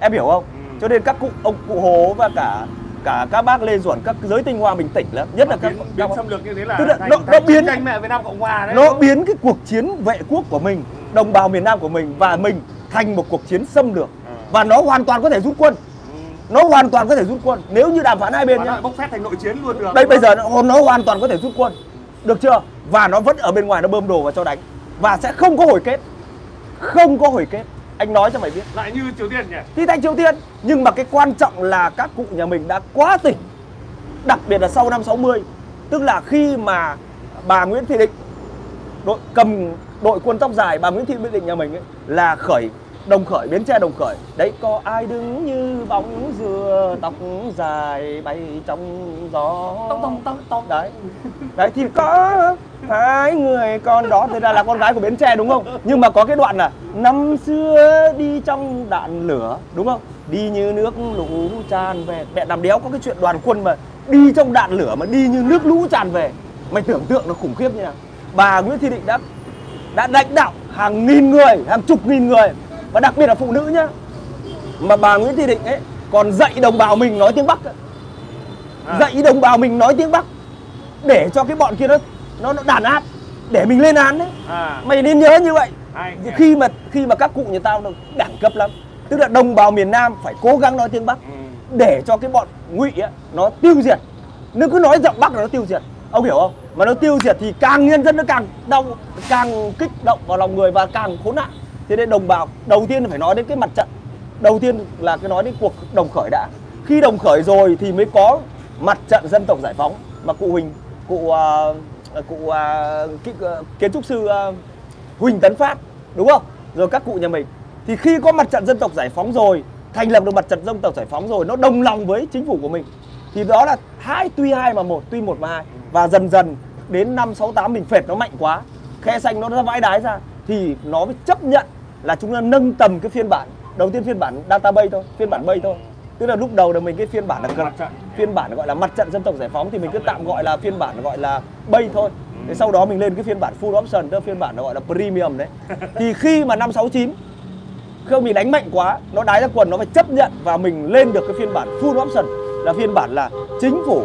Em hiểu không? Ừ. cho nên các cụ ông cụ Hồ và cả cả các bác Lê Duẩn các giới tinh hoa bình tĩnh lắm. Nhất là Mà các biến, biến xâm lược như thế là Tức là thành, nó- biến- tranh mẹ Việt Nam Cộng Hòa đấy. nó đúng biến cái cuộc chiến vệ quốc của mình đồng bào miền Nam của mình và mình thành một cuộc chiến xâm lược. Ừ. và nó hoàn toàn có thể rút quân. Nó hoàn toàn có thể rút quân. Nếu như đàm phán hai bên Và nhá. bốc phét thành nội chiến luôn được. Đây bây giờ nó, nó hoàn toàn có thể rút quân. Được chưa? Và nó vẫn ở bên ngoài nó bơm đồ vào cho đánh. Và sẽ không có hồi kết. Không có hồi kết. Anh nói cho mày biết. Lại như Triều Tiên nhỉ? Thì thành Triều Tiên. Nhưng mà cái quan trọng là các cụ nhà mình đã quá tỉnh. Đặc biệt là sau năm 60 tức là khi mà bà Nguyễn Thị Định đội cầm đội quân tóc dài bà Nguyễn Thị Định nhà mình ấy, là khởi đồng khởi bến tre đồng khởi. Đấy có ai đứng như bóng dừa tóc dài bay trong gió? Tông tông tông tông. đấy. Đấy thì có hai người con đó. Thì ra là con gái của bến tre đúng không? Nhưng mà có cái đoạn là năm xưa đi trong đạn lửa đúng không? Đi như nước lũ tràn về. Mẹ nằm đéo có cái chuyện đoàn quân mà đi trong đạn lửa mà đi như nước lũ tràn về. Mày tưởng tượng nó khủng khiếp như nào? Bà Nguyễn Thị Định đã đã lãnh đạo hàng nghìn người hàng chục nghìn người và đặc biệt là phụ nữ nhá mà bà Nguyễn Thị Định ấy còn dạy đồng bào mình nói tiếng Bắc ấy. À. dạy đồng bào mình nói tiếng Bắc để cho cái bọn kia nó nó, nó đàn áp để mình lên án đấy à mày nên nhớ như vậy nhỉ? khi mà khi mà các cụ nhà tao nó đẳng cấp lắm tức là đồng bào miền Nam phải cố gắng nói tiếng Bắc Ừ. để cho cái bọn ngụy á nó tiêu diệt nếu cứ nói giọng Bắc là nó tiêu diệt ông hiểu không mà nó tiêu diệt thì càng nhân dân nó càng đau càng kích động vào lòng người và càng khốn nạn thế nên đồng bào đầu tiên phải nói đến cái mặt trận. Đầu tiên là cái nói đến cuộc đồng khởi đã. Khi đồng khởi rồi thì mới có mặt trận dân tộc giải phóng. Mà cụ Huỳnh cụ uh, cụ à, uh, ki- kiến trúc sư uh, Huỳnh Tấn Phát đúng không? Rồi các cụ nhà mình. Thì khi có mặt trận dân tộc giải phóng rồi thành lập được mặt trận dân tộc giải phóng rồi nó đồng lòng với chính phủ của mình. Thì đó là hai tuy hai mà một tuy một mà hai. Và dần dần đến năm 68 mình phệt nó mạnh quá khe xanh nó ra vãi đái ra. Thì nó mới chấp nhận là chúng ta nâng tầm cái phiên bản. Đầu tiên phiên bản database thôi phiên bản bay thôi. Tức là lúc đầu là mình cái phiên bản là Mặt trận. phiên bản gọi là mặt trận dân tộc giải phóng thì mình cứ tạm gọi là phiên bản gọi là bay thôi. Thế sau đó mình lên cái phiên bản full option tức là phiên bản gọi là premium đấy. Thì khi mà năm 69 không mình đánh mạnh quá nó đái ra quần nó phải chấp nhận và mình lên được cái phiên bản full option là phiên bản là chính phủ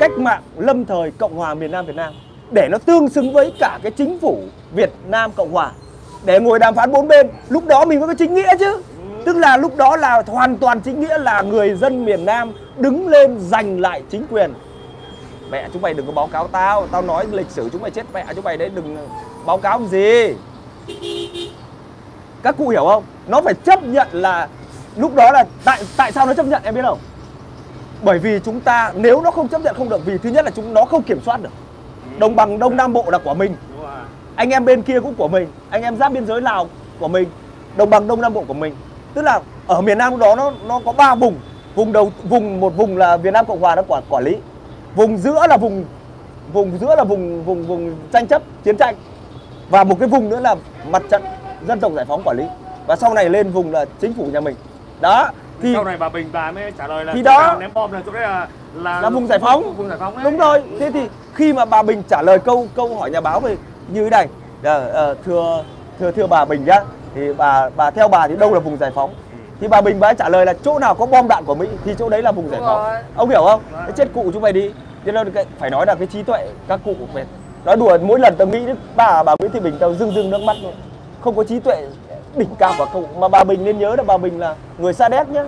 cách mạng lâm thời cộng hòa miền nam việt nam. Để nó tương xứng với cả cái chính phủ việt nam cộng hòa để ngồi đàm phán bốn bên, lúc đó mình có cái chính nghĩa chứ. Tức là lúc đó là hoàn toàn chính nghĩa là người dân miền nam đứng lên giành lại chính quyền. Mẹ, chúng mày đừng có báo cáo tao. Tao nói lịch sử chúng mày chết mẹ, chúng mày đấy đừng báo cáo làm gì. Các cụ hiểu không? Nó phải chấp nhận là lúc đó là tại tại sao nó chấp nhận, em biết không? Bởi vì chúng ta, nếu nó không chấp nhận không được, vì thứ nhất là chúng, nó không kiểm soát được. Đồng bằng đông nam bộ là của mình anh em bên kia cũng của mình anh em giáp biên giới lào của mình đồng bằng đông nam bộ của mình. Tức là ở miền nam đó nó nó có ba vùng. Vùng đầu vùng một vùng là việt nam cộng hòa nó quản quản lý. Vùng giữa là vùng vùng giữa là vùng vùng vùng tranh chấp chiến tranh. Và một cái vùng nữa là mặt trận dân tộc giải phóng quản lý. Và sau này lên vùng là chính phủ nhà mình. Đó thì sau này bà Bình bà mới trả lời là Thì đó. ném bom là chỗ đấy là là là vùng giải phóng. vùng giải phóng đấy. Đúng rồi. Thế thì khi mà bà Bình trả lời câu câu hỏi nhà báo về như thế này. Ờ, thưa thưa thưa bà Bình nhá. Thì bà bà theo bà thì đâu là vùng giải phóng? Thì bà Bình bà ấy trả lời là chỗ nào có bom đạn của Mỹ thì chỗ đấy là vùng giải phóng. ông hiểu không. Thế chết cụ chúng mày đi. Cho nên cái, phải nói là cái trí tuệ các cụ phải nói đùa. Mỗi lần tao nghĩ đến bà bà Nguyễn Thị Bình tao rưng rưng nước mắt luôn. Không có trí tuệ đỉnh cao của cụ mà bà Bình nên nhớ là bà Bình là người Sa Đéc nhá.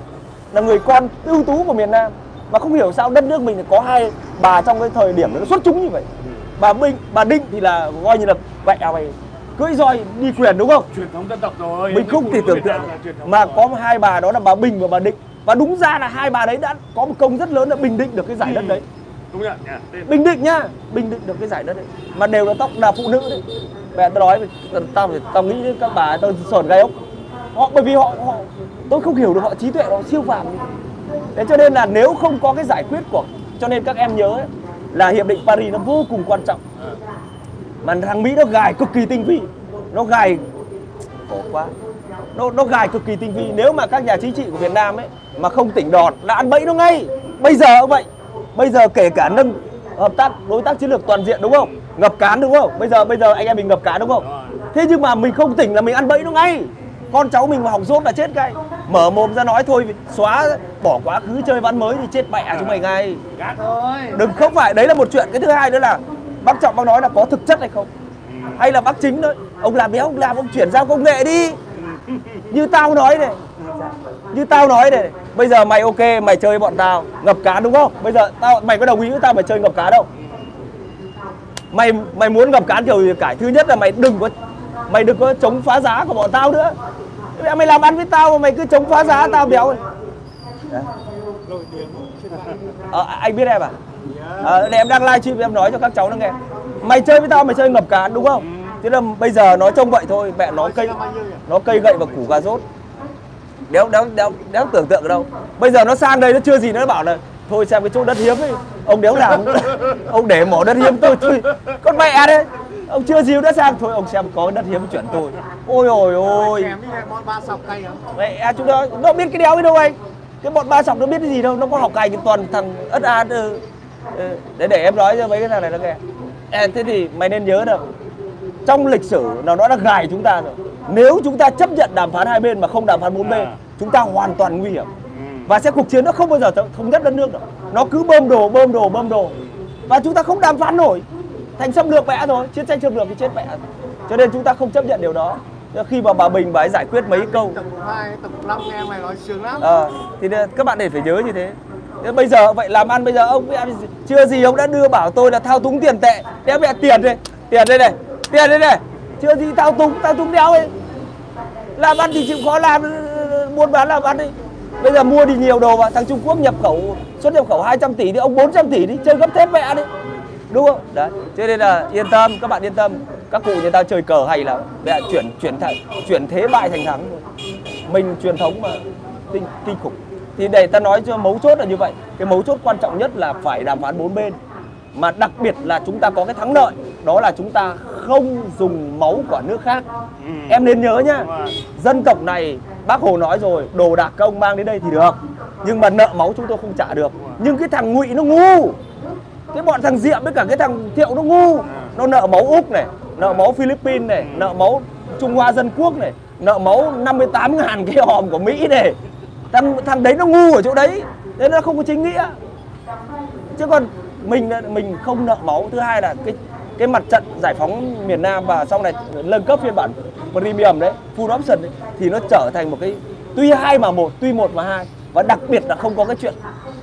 Là người con ưu tú của miền Nam. Mà không hiểu sao đất nước mình lại có hai bà trong cái thời điểm nó xuất chúng như vậy bà Bình bà Định thì là coi như là vậy à mày cưỡi roi đi quyền đúng không? Truyền thống dân tộc rồi mình không thể tưởng tượng mà có hai bà đó là bà Bình và bà Định. Và đúng ra là hai bà đấy đã có một công rất lớn là bình định được cái giải đất đấy. Đúng nhận nhỉ tên bình định nhá bình định được cái giải đất đấy. Mà đều là tóc là phụ nữ đấy. Mẹ tao nói tao phải tao nghĩ đến các bà tao sờn gai ốc. Họ bởi vì họ họ tôi không hiểu được họ trí tuệ họ siêu phàm. Thế cho nên là nếu không có cái giải quyết của cho nên các em nhớ ấy, là hiệp định Paris nó vô cùng quan trọng. Mà thằng Mỹ nó gài cực kỳ tinh vi. Nó gài khổ quá. Nó nó gài cực kỳ tinh vi. Nếu mà các nhà chính trị của Việt Nam ấy mà không tỉnh đòn là ăn bẫy nó ngay. Bây giờ cũng vậy. Bây giờ kể cả nâng hợp tác đối tác chiến lược toàn diện đúng không? Ngập cán đúng không? Bây giờ bây giờ anh em mình ngập cán đúng không? Thế nhưng mà mình không tỉnh là mình ăn bẫy nó ngay con cháu mình mà học dốt là chết ngay. Mở mồm ra nói thôi, xóa, bỏ quá khứ chơi ván mới thì chết mẹ chúng mày ngay. Gác thôi đừng, không phải, đấy là một chuyện. Cái thứ hai nữa là bác trọng bác nói là có thực chất hay không? Hay là bác chính thôi. Ông làm béo ông làm, ông chuyển giao công nghệ đi. Như tao nói này. Như tao nói này. Bây giờ mày ok, mày chơi bọn tao. Ngập cá đúng không? Bây giờ tao, mày có đồng ý với tao mày chơi ngập cá đâu? Mày mày muốn ngập cá kiểu gì? Cả thứ nhất là mày đừng có mày đừng có chống phá giá của bọn tao nữa. Mẹ mày làm ăn với tao mà mày cứ chống phá giá tao béo. À, anh biết em à? à, để em đang live stream em nói cho các cháu nó nghe. Mày chơi với tao mày chơi ngập cán đúng không? Thế là bây giờ nó trông vậy thôi Mẹ nó cây nó cây gậy và củ cà rốt. Đéo, đéo, đéo, đéo tưởng tượng đâu. Bây giờ nó sang đây nó chưa gì nó bảo là Thôi xem cái chỗ đất hiếm ấy Ông đéo làm Ông để mỏ đất hiếm tôi tôi Con mẹ đấy. Ông chưa gì đã sang. Thôi ông xem có đất hiếm chuyển tôi. Ôi ôi. Ôi hả? Mẹ chúng nó nó biết cái đéo ấy đâu anh. Cái bọn ba sọc nó biết cái gì đâu. Nó có học hành cái toàn thằng ất an ừ. Ừ. để để em nói cho mấy cái thằng này nó nghe. À, thế thì mày nên nhớ đâu trong lịch sử nào nó đã gài chúng ta rồi. Nếu chúng ta chấp nhận đàm phán hai bên mà không đàm phán bốn bên À. chúng ta hoàn toàn nguy hiểm. Và sẽ cuộc chiến nó không bao giờ thống nhất đất nước đâu nó cứ bơm đồ bơm đồ bơm đồ. Và chúng ta không đàm phán nổi thành xâm lược mẹ rồi chiến tranh xâm lược thì chết mẹ. Cho nên chúng ta không chấp nhận điều đó. Khi mà bà bình bà ấy giải quyết mấy câu. Tập 2, tập 5 nghe mày nói sướng lắm. Ờ, thì các bạn để phải nhớ như thế. Thế bây giờ vậy làm ăn bây giờ ông chưa gì ông đã đưa bảo tôi là thao túng tiền tệ. Đéo mẹ tiền đây tiền đây này tiền đây này. Chưa gì thao túng thao túng đéo ấy. Làm ăn thì chịu khó làm buôn bán làm ăn đi bây giờ mua đi nhiều đồ vào thằng Trung Quốc nhập khẩu xuất nhập khẩu 200 tỷ thì ông 400 tỷ đi chơi gấp thép mẹ đi đúng không? Đấy. Cho nên là yên tâm các bạn yên tâm. Các cụ người ta chơi cờ hay lắm mẹ chuyển chuyển th chuyển thế bại thành thắng. Mình truyền thống mà kinh kinh khủng. Thì để ta nói cho mấu chốt là như vậy. Cái mấu chốt quan trọng nhất là phải đàm phán bốn bên. Mà đặc biệt là chúng ta có cái thắng lợi đó là chúng ta không dùng máu của nước khác. Em nên nhớ nhá. Dân tộc này bác hồ nói rồi đồ đạc công mang đến đây thì được. Nhưng mà nợ máu chúng tôi không trả được. Nhưng cái thằng ngụy nó ngu cái bọn thằng diệm với cả cái thằng thiệu nó ngu. Nó nợ máu úc này nợ máu philippines này nợ máu trung hoa dân quốc này nợ máu 58 ngàn cái hòm của mỹ này. Thằng thằng đấy nó ngu ở chỗ đấy thế nó không có chính nghĩa. Chứ còn mình mình không nợ máu. Thứ hai là cái cái mặt trận giải phóng miền Nam và sau này nâng cấp phiên bản premium đấy full option đấy, thì nó trở thành một cái tuy hai mà một tuy một mà hai và đặc biệt là không có cái chuyện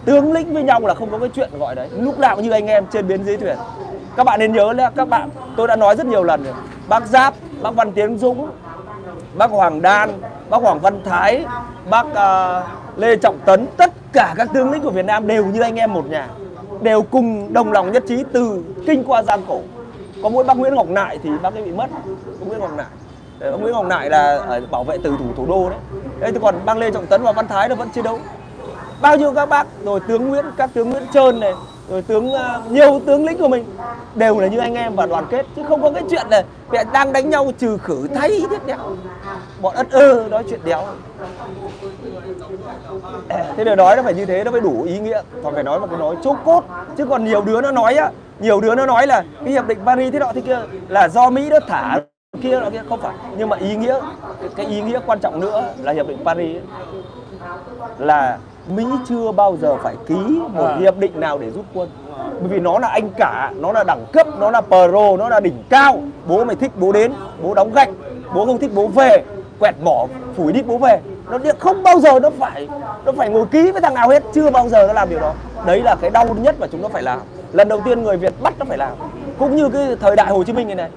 tướng lĩnh với nhau là không có cái chuyện gọi đấy. Lúc nào cũng như anh em trên bến dưới thuyền. Các bạn nên nhớ là các bạn tôi đã nói rất nhiều lần rồi. Bác giáp bác văn tiến dũng bác hoàng đan bác hoàng văn thái bác uh, lê trọng tấn tất cả các tướng lĩnh của việt nam đều như anh em một nhà. Đều cùng đồng lòng nhất trí từ kinh qua giang cổ. Có mỗi bác nguyễn ngọc nại thì bác ấy bị mất. Bác nguyễn ngọc nại ông nguyễn ngọc nại là ở bảo vệ từ thủ thủ đô đấy. Đấy còn bang lê trọng tấn và văn thái là vẫn chiến đấu. Bao nhiêu các bác rồi tướng nguyễn các tướng nguyễn trơn này rồi tướng uh, nhiều tướng lĩnh của mình đều là như anh em và đoàn kết chứ không có cái chuyện là mẹ đang đánh nhau trừ khử thay thiết đéo bọn ất ơ nói chuyện đéo. Thế để nói nó phải như thế nó mới đủ ý nghĩa. Còn phải nói một cái nói chốt cốt. Chứ còn nhiều đứa nó nói á nhiều đứa nó nói là cái hiệp định Paris thế nọ thế kia là do Mỹ nó thả kia nọ kia không phải. Nhưng mà ý nghĩa cái, cái ý nghĩa quan trọng nữa là hiệp định Paris ấy, là Mỹ chưa bao giờ phải ký một À. hiệp định nào để rút quân. Bởi vì nó là anh cả nó là đẳng cấp nó là pro nó là đỉnh cao. Bố mày thích bố đến bố đóng gạch bố không thích bố về quẹt mỏ phủi đi bố về. Nó không bao giờ nó phải nó phải ngồi ký với thằng nào hết chưa bao giờ nó làm điều đó. Đấy là cái đau nhất mà chúng nó phải làm. Lần đầu tiên người Việt bắt nó phải làm. Cũng như cái thời đại Hồ Chí Minh này này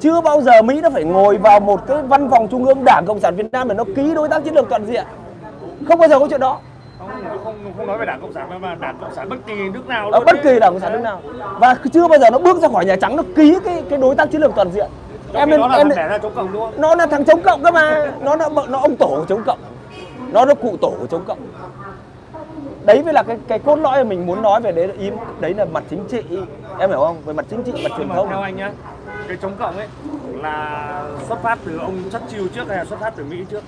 chưa bao giờ Mỹ nó phải ngồi vào một cái văn phòng trung ương Đảng Cộng sản Việt Nam để nó ký đối tác chiến lược toàn diện. Không bao giờ có chuyện đó. Không không không nói về đảng cộng sản mà- đảng cộng sản bất kỳ nước nào ở luôn bất kỳ đảng cộng sản nước nào. Và chưa bao giờ nó bước ra khỏi nhà trắng nó ký cái cái đối tác chiến lược toàn diện. Trong em nên là em thằng đẻ ra chống cộng đúng không? Nó là thằng chống cộng cơ mà. Nó là nó ông tổ chống cộng. Nó là cụ tổ chống cộng. Đấy mới là cái cái cốt lõi mà mình muốn nói về đấy là ý đấy là mặt chính trị. Em hiểu không? Về mặt chính trị mặt truyền thông. Theo anh nhá cái chống cộng ấy là xuất phát từ ông Churchill trước hay là xuất phát từ Mỹ trước?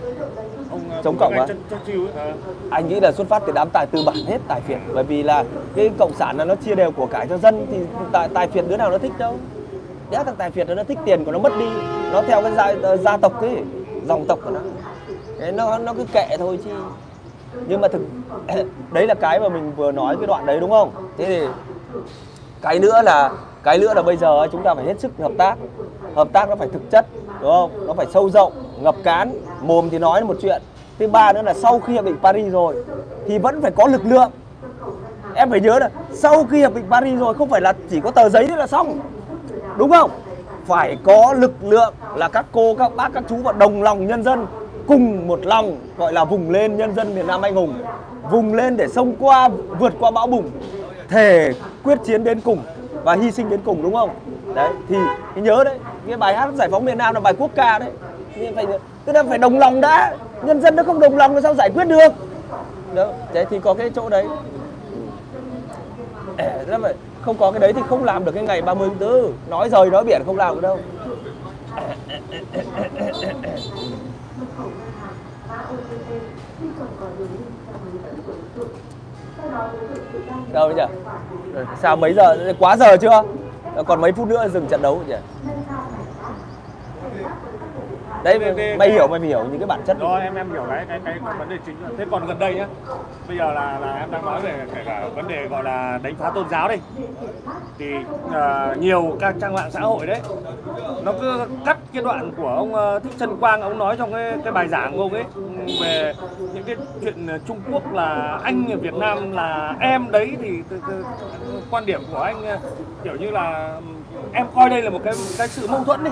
Ông ờ, Chống cộng á? Anh Churchill ấy, ờ. anh nghĩ là xuất phát từ đám tài tư bản hết tài phiệt. Bởi vì là cái cộng sản là nó chia đều của cải cho dân thì tài, tài phiệt đứa nào nó thích đâu. Đéo thằng tài phiệt nó thích tiền của nó mất đi nó theo cái gia, gia tộc ấy dòng tộc của nó. Thế nó nó cứ kệ thôi chứ. Nhưng mà thực đấy là cái mà mình vừa nói cái đoạn đấy đúng không? Thế thì cái nữa là cái nữa là bây giờ chúng ta phải hết sức hợp tác. Hợp tác nó phải thực chất, đúng không? Nó phải sâu rộng, ngập cán, mồm thì nói một chuyện. Thứ ba nữa là sau khi hiệp định Paris rồi, thì vẫn phải có lực lượng. Em phải nhớ là sau khi hiệp định Paris rồi, không phải là chỉ có tờ giấy nữa là xong. Đúng không? Phải có lực lượng là các cô, các bác, các chú và đồng lòng nhân dân cùng một lòng, gọi là vùng lên nhân dân miền Nam anh hùng. Vùng lên để xông qua, vượt qua bão bùng thể quyết chiến đến cùng và hy sinh đến cùng đúng không? Đấy thì, nhớ đấy cái bài hát giải phóng miền Nam là bài quốc ca đấy. Nên phải tức là phải đồng lòng đã. Nhân dân nó không đồng lòng thì sao giải quyết được? Đó đấy thì có cái chỗ đấy. Ê, thế không có cái đấy thì không làm được cái ngày 30 tháng 4 nói rời nói biển không làm được đâu đâu bây giờ? Sao mấy giờ? Quá giờ chưa? Còn mấy phút nữa dừng trận đấu nhỉ? Đấy mày, mày hiểu mày hiểu những cái bản chất Rồi em em hiểu cái cái cái vấn đề chính. Thế còn gần đây nhá. Bây giờ là là em đang nói về kể cả vấn đề gọi là đánh phá tôn giáo đi. Thì ờ, nhiều các trang mạng xã hội đấy nó cứ cắt cái đoạn của ông ờ, Thích Trân Quang ông nói trong cái cái bài giảng của ông ấy về những cái chuyện Trung Quốc là anh ở Việt Nam là em đấy thì từ, từ, quan điểm của anh ờ, kiểu như là em coi đây là một cái cái sự mâu thuẫn đi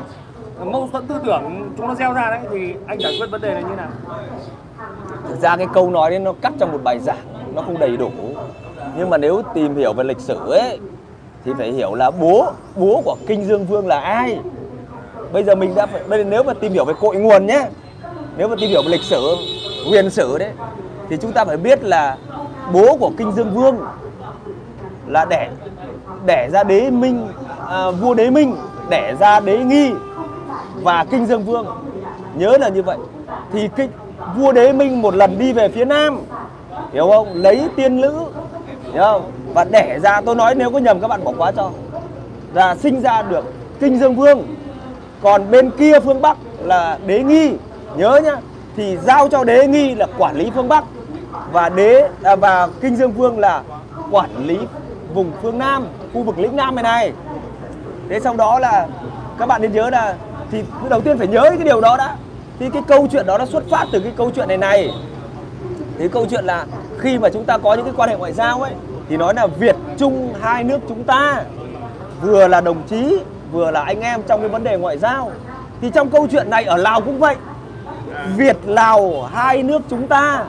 mâu thuẫn tư tưởng chúng nó gieo ra đấy thì anh giải quyết vấn đề này như nào? Thực ra cái câu nói đấy nó cắt trong một bài giảng nó không đầy đủ. Nhưng mà nếu tìm hiểu về lịch sử ấy thì phải hiểu là bố bố của kinh dương vương là ai? Bây giờ mình đã phải bây giờ nếu mà tìm hiểu về cội nguồn nhé nếu mà tìm hiểu về lịch sử huyền sử đấy thì chúng ta phải biết là bố của kinh dương vương là đẻ đẻ ra đế minh à, vua đế minh đẻ ra đế nghi và kinh dương vương. Nhớ là như vậy. Thì kinh vua đế minh một lần đi về phía nam. Hiểu không? Lấy tiên nữ hiểu không? Và đẻ ra tôi nói nếu có nhầm các bạn bỏ qua cho. Là sinh ra được kinh dương vương. Còn bên kia phương bắc là đế nghi. Nhớ nhá. Thì giao cho đế nghi là quản lý phương bắc. Và đế à, và kinh dương vương là quản lý vùng phương nam khu vực lĩnh nam này này. Thế sau đó là các bạn nên nhớ là thì đầu tiên phải nhớ cái điều đó đã. Thì cái câu chuyện đó nó xuất phát từ cái câu chuyện này này. Thì câu chuyện là khi mà chúng ta có những cái quan hệ ngoại giao ấy, thì nói là Việt Trung hai nước chúng ta. Vừa là đồng chí, vừa là anh em trong cái vấn đề ngoại giao. Thì trong câu chuyện này ở Lào cũng vậy. Việt, Lào, hai nước chúng ta,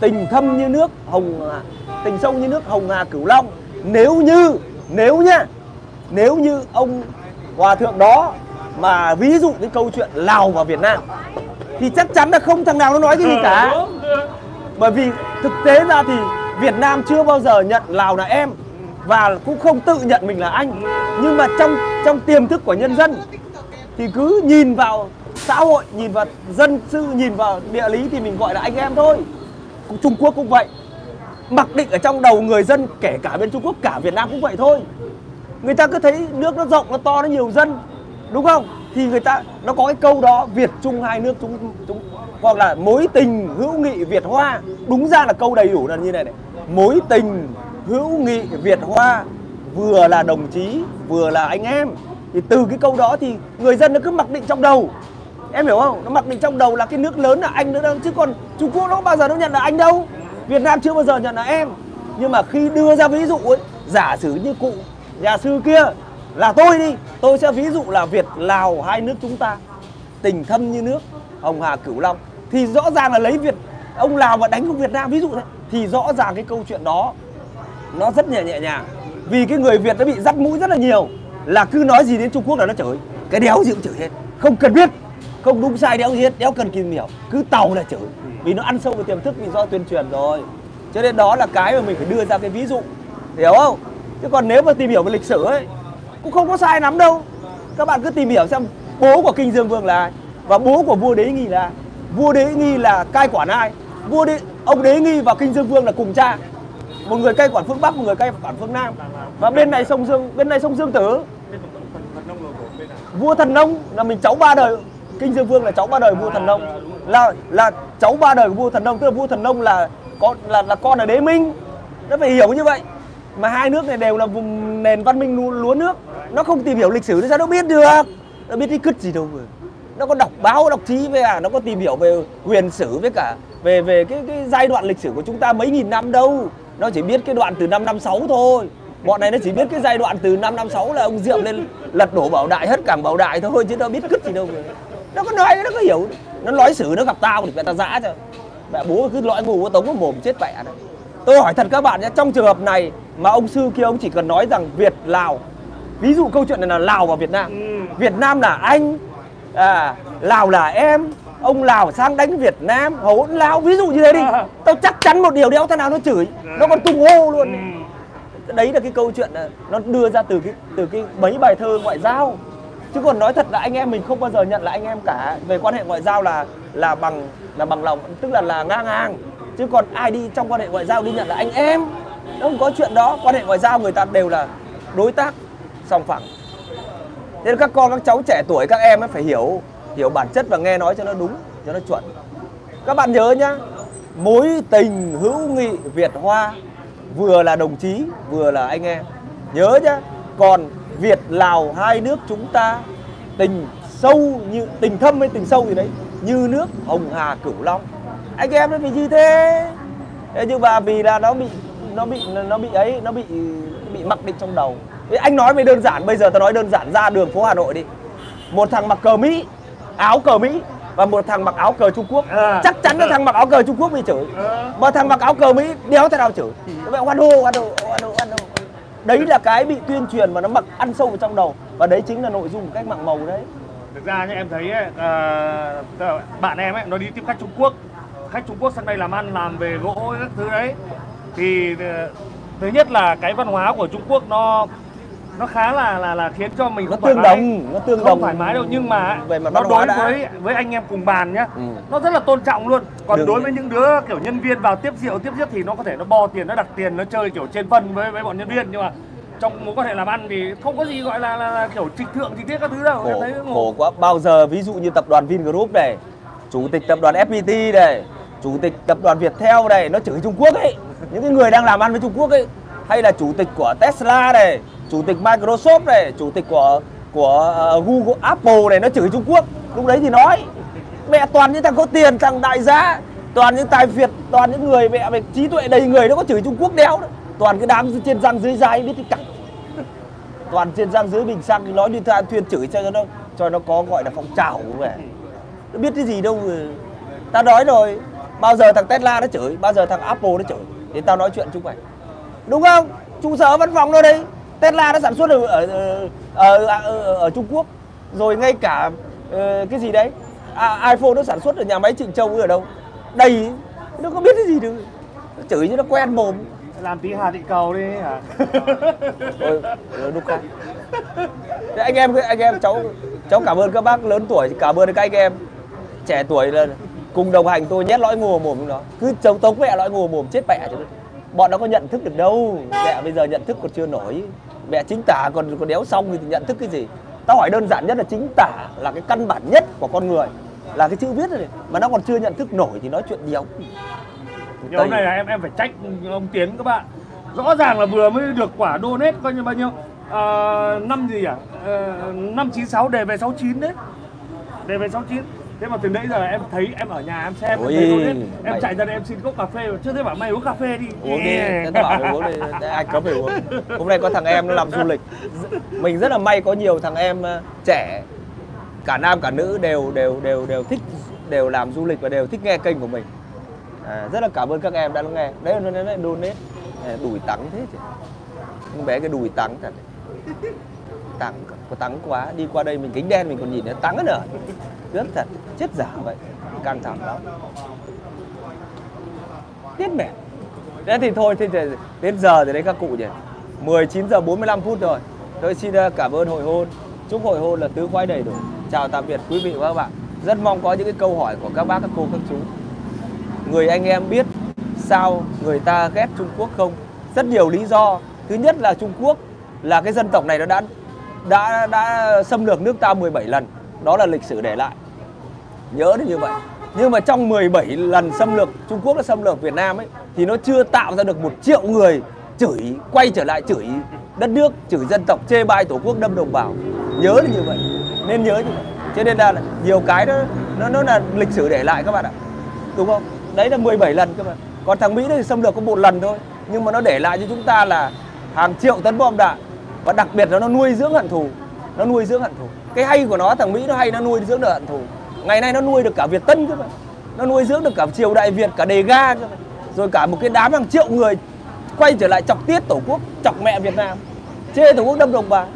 tình thâm như nước hồng tình sâu như nước hồng hà cửu long. Nếu như, nếu nhá, nếu như ông hòa thượng đó mà ví dụ cái câu chuyện Lào và Việt Nam thì chắc chắn là không thằng nào nó nói cái gì cả. bởi vì thực tế ra thì Việt Nam chưa bao giờ nhận Lào là em và cũng không tự nhận mình là anh. Nhưng mà trong trong tiềm thức của nhân dân thì cứ nhìn vào xã hội nhìn vào dân sự nhìn vào địa lý thì mình gọi là anh em thôi. Trung Quốc cũng vậy. Mặc định ở trong đầu người dân kể cả bên Trung Quốc cả Việt Nam cũng vậy thôi. Người ta cứ thấy nước nó rộng nó to nó nhiều dân đúng không? Thì người ta, nó có cái câu đó, Việt Trung hai nước, chúng chúng, hoặc là mối tình hữu nghị Việt Hoa. Đúng ra là câu đầy đủ là như này này. Mối tình hữu nghị Việt Hoa vừa là đồng chí, vừa là anh em. Thì từ cái câu đó thì người dân nó cứ mặc định trong đầu. Em hiểu không? Nó mặc định trong đầu là cái nước lớn là anh nữa đâu. Chứ còn Trung Quốc nó bao giờ nó nhận là anh đâu. Việt Nam chưa bao giờ nhận là em. Nhưng mà khi đưa ra ví dụ ấy, giả sử như cụ, nhà sư kia là tôi đi, tôi sẽ ví dụ là Việt, Lào, hai nước chúng ta, tình thâm như nước, Hồng Hà Cửu Long. Thì rõ ràng là lấy Việt, ông Lào mà đánh ông Việt Nam ví dụ thế thì rõ ràng cái câu chuyện đó nó rất nhẹ nhẹ nhàng. Vì cái người Việt nó bị dắt mũi rất là nhiều, là cứ nói gì đến Trung Quốc là nó chửi, cái đéo gì cũng chửi hết. Không cần biết, không đúng sai, đéo gì hết đéo cần tìm hiểu, cứ tàu là chửi. Vì nó ăn sâu vào tiềm thức, vì do tuyên truyền rồi. Cho nên đó là cái mà mình phải đưa ra cái ví dụ, hiểu không? Chứ còn nếu mà tìm hiểu về lịch sử ấy cũng không có sai lắm đâu. Các bạn cứ tìm hiểu xem bố của kinh dương vương là ai và bố của vua đế nghi là ai. Vua đế nghi là cai quản ai? Vua đế, ông đế nghi và kinh dương vương là cùng cha. Một người cai quản phương bắc, một người cai quản phương nam. Và bên này sông dương, bên này sông dương tử. Vua thần nông là mình cháu ba đời. Kinh dương vương là cháu ba đời vua thần nông. Là là cháu ba đời của vua thần nông. Tức là vua thần nông là con, là là con là đế minh. Nó phải hiểu như vậy mà hai nước này đều là vùng nền văn minh lúa, nước. Nó không tìm hiểu lịch sử nó sao nó biết được? Nó biết cái cứt gì đâu mà. Nó có đọc báo đọc chí về à nó có tìm hiểu về huyền sử với cả về về cái cái giai đoạn lịch sử của chúng ta mấy nghìn năm đâu. Nó chỉ biết cái đoạn từ năm năm sáu thôi. Bọn này nó chỉ biết cái giai đoạn từ năm năm sáu là ông diệm lên lật đổ bảo đại hết cảng bảo đại thôi chứ nó biết cứt gì đâu mà. Nó có nói nó có hiểu. Nó nói sử nó gặp tao thì mẹ ta dã cho. Mẹ bố cứ lõi mù tống vào mồm chết mẹ đấy tôi hỏi thật các bạn nhé trong trường hợp này mà ông sư kia ông chỉ cần nói rằng việt lào ví dụ câu chuyện này là lào và việt nam. Việt nam là anh à, lào là em ông lào sang đánh việt nam hỗn lào ví dụ như thế đi. Tao chắc chắn một điều đéo thế nào nó chửi nó còn tung hô luôn. Đấy là cái câu chuyện là nó đưa ra từ cái từ cái mấy bài thơ ngoại giao. Chứ còn nói thật là anh em mình không bao giờ nhận là anh em cả. Về quan hệ ngoại giao là là bằng là bằng lòng tức là là ngang ngang chứ còn ai đi trong quan hệ ngoại giao đi nhận là anh em nó không có chuyện đó. Quan hệ ngoại giao người ta đều là đối tác, song phẳng. Nên các con, các cháu trẻ tuổi, các em ấy phải hiểu hiểu bản chất và nghe nói cho nó đúng, cho nó chuẩn. Các bạn nhớ nhá, mối tình hữu nghị Việt Hoa vừa là đồng chí, vừa là anh em. Nhớ nhá, còn Việt, Lào, hai nước chúng ta tình sâu như, tình thâm hay tình sâu gì đấy, như nước Hồng Hà Cửu Long anh em nó bị như thế. Thế nhưng mà vì là nó bị nó bị nó bị ấy nó bị bị mặc định trong đầu. Thế anh nói về đơn giản bây giờ tao nói đơn giản ra đường phố Hà Nội đi. Một thằng mặc cờ Mỹ áo cờ Mỹ và một thằng mặc áo cờ Trung Quốc. À. chắc chắn là thằng mặc áo cờ Trung Quốc bị chửi. Mà thằng mặc áo cờ Mỹ đéo thế nào chửi? Vậy hoan hô hoan hô hoan hô hoan hô. Đấy là cái bị tuyên truyền mà nó mặc ăn sâu vào trong đầu. Và đấy chính là nội dung của cách mạng màu đấy. Thực ra nhá em thấy ấy, là bạn em ấy nó đi tiếp khách Trung Quốc khách Trung Quốc sang đây làm ăn làm về gỗ các thứ đấy thì ờ, thứ nhất là cái văn hóa của Trung Quốc nó nó khá là là là khiến cho mình nó tương mái. đồng nó tương không đồng thoải mái đâu nhưng mà về mặt nó đối đã. với với anh em cùng bàn nhá Ừ. nó rất là tôn trọng luôn còn Đương đối với những đứa kiểu nhân viên vào tiếp rượu tiếp giết thì nó có thể nó bo tiền nó đặt tiền nó chơi kiểu trên phân với với bọn nhân viên nhưng mà trong mối quan hệ làm ăn thì không có gì gọi là, là, là kiểu trịch thượng trịch tiết các thứ đâu em khổ, thấy khổ quá bao giờ ví dụ như tập đoàn Vingroup này chủ tịch tập đoàn FPT này chủ tịch tập đoàn Viettel này nó chửi Trung Quốc ấy. Những cái người đang làm ăn với Trung Quốc ấy, hay là chủ tịch của Tesla này, chủ tịch Microsoft này, chủ tịch của của ờ, Google, Apple này, nó chửi Trung Quốc. Lúc đấy thì nói, mẹ, toàn những thằng có tiền, thằng đại gia toàn những tài việt toàn những người mẹ mẹ trí tuệ đầy người nó có chửi Trung Quốc đéo đó toàn cái đám trên răng dưới dai biết cái cẳng toàn trên răng dưới bình xăng, nói đi tha thuyền chửi cho nó cho nó có, gọi là, phong trào về nó biết cái gì đâu người ta nói rồi bao giờ thằng Tesla nó chửi bao giờ thằng Apple nó chửi thì tao nói chuyện chúng mày đúng không? Trụ sở văn phòng nó đây? Tesla nó sản xuất ở ở ở, ở, ở, Trung Quốc. Rồi ngay cả ờ, cái gì đấy? À, iPhone nó sản xuất ở nhà máy Trịnh Châu ở đâu? Đầy nó có biết cái gì đâu nó chửi cho nó quen mồm. Làm tí hà thị cầu đi hả? Ôi, ờ, lúc khác. Thế anh em anh em cháu cháu cảm ơn các bác lớn tuổi cảm ơn các anh em trẻ tuổi là cùng đồng hành tôi nhét lõi ngùa mồm nó cứ chống tống mẹ lõi ngùa mồm chết mẹ chứ. Bọn nó có nhận thức được đâu. Mẹ bây giờ nhận thức còn chưa nổi. Mẹ chính tả còn còn đéo xong thì nhận thức cái gì? Tao hỏi đơn giản nhất là chính tả là cái căn bản nhất của con người là cái chữ viết này. Mà nó còn chưa nhận thức nổi thì nói chuyện nhiều. Nhưng hôm nay là em em phải trách ông Tiến các bạn. Rõ ràng là vừa mới được quả donate coi như bao nhiêu? Ờ, năm gì à? Năm chín sáu đề về 69 đấy. Đề về 69 thế mà từ nãy giờ em thấy em ở nhà em xem em thấy donate em mày- chạy ra đây em xin cốc cà phê. Chưa thấy bảo mày uống cà phê đi. Uống đi. Thế tao bảo mày uống đi. Anh cấm phải uống. Hôm nay có thằng em nó làm du lịch. Mình rất là may có nhiều thằng em ờ, trẻ. Cả nam cả nữ đều đều đều đều thích đều làm du lịch và đều thích nghe kênh của mình. À, rất là cảm ơn các em đã lắng nghe. Đấy nó donate. À, đùi tắng thế chứ. Con bé cái đùi tắng thật tắng có tắng quá. Đi qua đây mình kính đen mình còn nhìn nó tắng nữa rất thật chết giả vậy. Căng thẳng lắm. Tiết mẹ. Thế thì thôi thì, thì đến giờ thì đấy các cụ nhỉ. 19 giờ 45 phút rồi. Tôi xin ờ, cảm ơn hội hôn. Chúc hội hôn là tứ khoái đầy đủ. Chào tạm biệt quý vị và các bạn. Rất mong có những cái câu hỏi của các bác các cô các chú. Người anh em biết sao người ta ghét Trung Quốc không? Rất nhiều lý do. Thứ nhất là Trung Quốc là cái dân tộc này nó đã đã đã xâm lược nước ta 17 lần. Đó là lịch sử để lại nhớ đến như vậy. Nhưng mà trong 17 lần xâm lược, Trung Quốc đã xâm lược Việt Nam ấy, thì nó chưa tạo ra được một triệu người chửi, quay trở lại chửi đất nước, chửi dân tộc, chê bai tổ quốc, đâm đồng bào. Nhớ đến như vậy, nên nhớ như vậy. Cho nên là nhiều cái đó nó nó là lịch sử để lại các bạn ạ. Đúng không? Đấy là 17 lần các bạn còn thằng Mỹ thì xâm lược có một lần thôi, nhưng mà nó để lại cho chúng ta là hàng triệu tấn bom đạn. Và đặc biệt là nó nuôi dưỡng hận thù, nó nuôi dưỡng hận thù. Cái hay của nó, thằng Mỹ nó hay nó nuôi dưỡng được hận thù ngày nay nó nuôi được cả Việt Tân cơ mà. Nó nuôi dưỡng được cả triều đại Việt, cả đề ga cơ mà. rồi cả một cái đám hàng triệu người quay trở lại chọc tiết tổ quốc, chọc mẹ Việt Nam. Chê tổ quốc đâm đồng bào.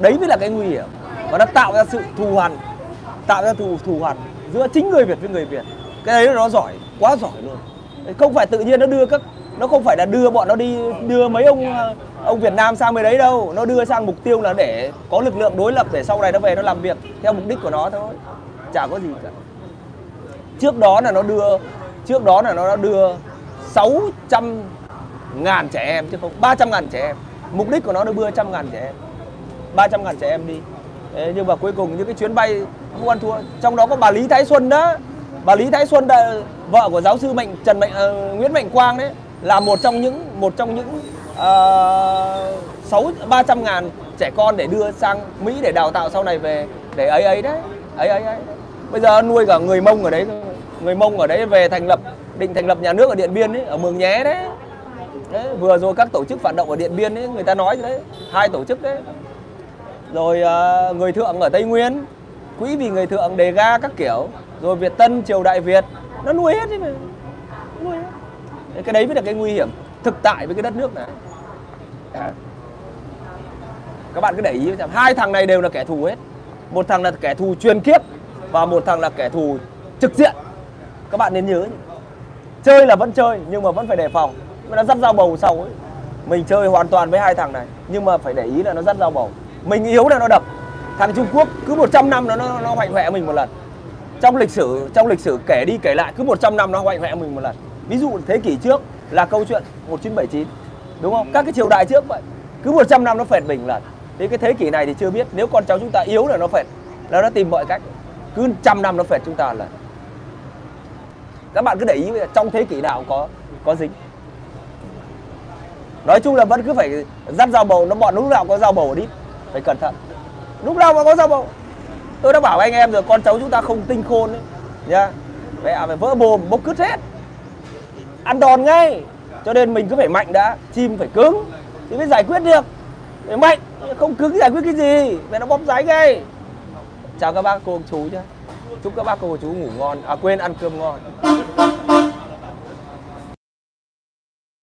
Đấy mới là cái nguy hiểm. Và nó tạo ra sự thù hằn, tạo ra thù thù hằn giữa chính người Việt với người Việt. Cái đấy nó giỏi, quá giỏi luôn. Không phải tự nhiên nó đưa các, nó không phải là đưa bọn nó đi đưa mấy ông ờ, ông Việt Nam sang bên đấy đâu. Nó đưa sang mục tiêu là để có lực lượng đối lập để sau này nó về nó làm việc theo mục đích của nó thôi chả có gì cả. Trước đó là nó đưa trước đó là nó đã đưa 600 ngàn trẻ em chứ không 300 ngàn trẻ em. Mục đích của nó là đưa trăm ngàn trẻ em. 300 ngàn trẻ em đi. Đấy, nhưng mà cuối cùng những cái chuyến bay không ăn thua. Trong đó có bà Lý Thái Xuân đó. Bà Lý Thái Xuân là vợ của giáo sư Mạnh Trần Mạnh uh, Nguyễn Mạnh Quang đấy. Là một trong những một trong những ờ, sáu ba trăm ngàn trẻ con để đưa sang Mỹ để đào tạo sau này về để ấy ấy đấy. Ấy ấy ấy bây giờ nuôi cả người Mông ở đấy người Mông ở đấy về thành lập định thành lập nhà nước ở Điện Biên ấy ở Mường Nhé đấy Đấy, vừa rồi các tổ chức phản động ở Điện Biên ấy, người ta nói đấy, hai tổ chức đấy. Rồi uh, người thượng ở Tây Nguyên, quỹ vì người thượng đề ga các kiểu, rồi Việt Tân, Triều Đại Việt, nó nuôi hết đấy mà. Nuôi hết. Đấy, cái đấy mới là cái nguy hiểm thực tại với cái đất nước này. Các bạn cứ để ý hai thằng này đều là kẻ thù hết. Một thằng là kẻ thù truyền kiếp và một thằng là kẻ thù trực diện. Các bạn nên nhớ. Chơi là vẫn chơi nhưng mà vẫn phải đề phòng. Mà nó dắt dao bầu sau ấy. Mình chơi hoàn toàn với hai thằng này nhưng mà phải để ý là nó dắt dao bầu. Mình yếu là nó đập. Thằng Trung Quốc cứ 100 năm nó nó, nó hoạnh hoẹ mình một lần. Trong lịch sử trong lịch sử kể đi kể lại cứ 100 năm nó hoạnh hoẹ mình một lần. Ví dụ thế kỷ trước là câu chuyện 1979 đúng không? Các cái triều đại trước vậy. Cứ 100 năm nó phệt mình lần. Thế cái thế kỷ này thì chưa biết. Nếu con cháu chúng ta yếu là nó phệt. Là nó tìm mọi cách cứ trăm năm nó phệt chúng ta là các bạn cứ để ý trong thế kỷ nào có có dính. Nói chung là vẫn cứ phải dắt dao bầu, nó bọn lúc nào có dao bầu đi. Phải cẩn thận. Lúc nào mà có dao bầu. Tôi đã bảo anh em rồi, con cháu chúng ta không tinh khôn ấy nha mẹ phải vỡ bồm, bốc cứt hết. Ăn đòn ngay. Cho nên mình cứ phải mạnh đã, chim phải cứng. Thì mới giải quyết được. Phải mạnh, không cứng giải quyết cái gì. Mẹ nó bóp giấy ngay chào các bác, cô chú nhé chúc các bác, cô chú ngủ ngon. À quên ăn cơm ngon.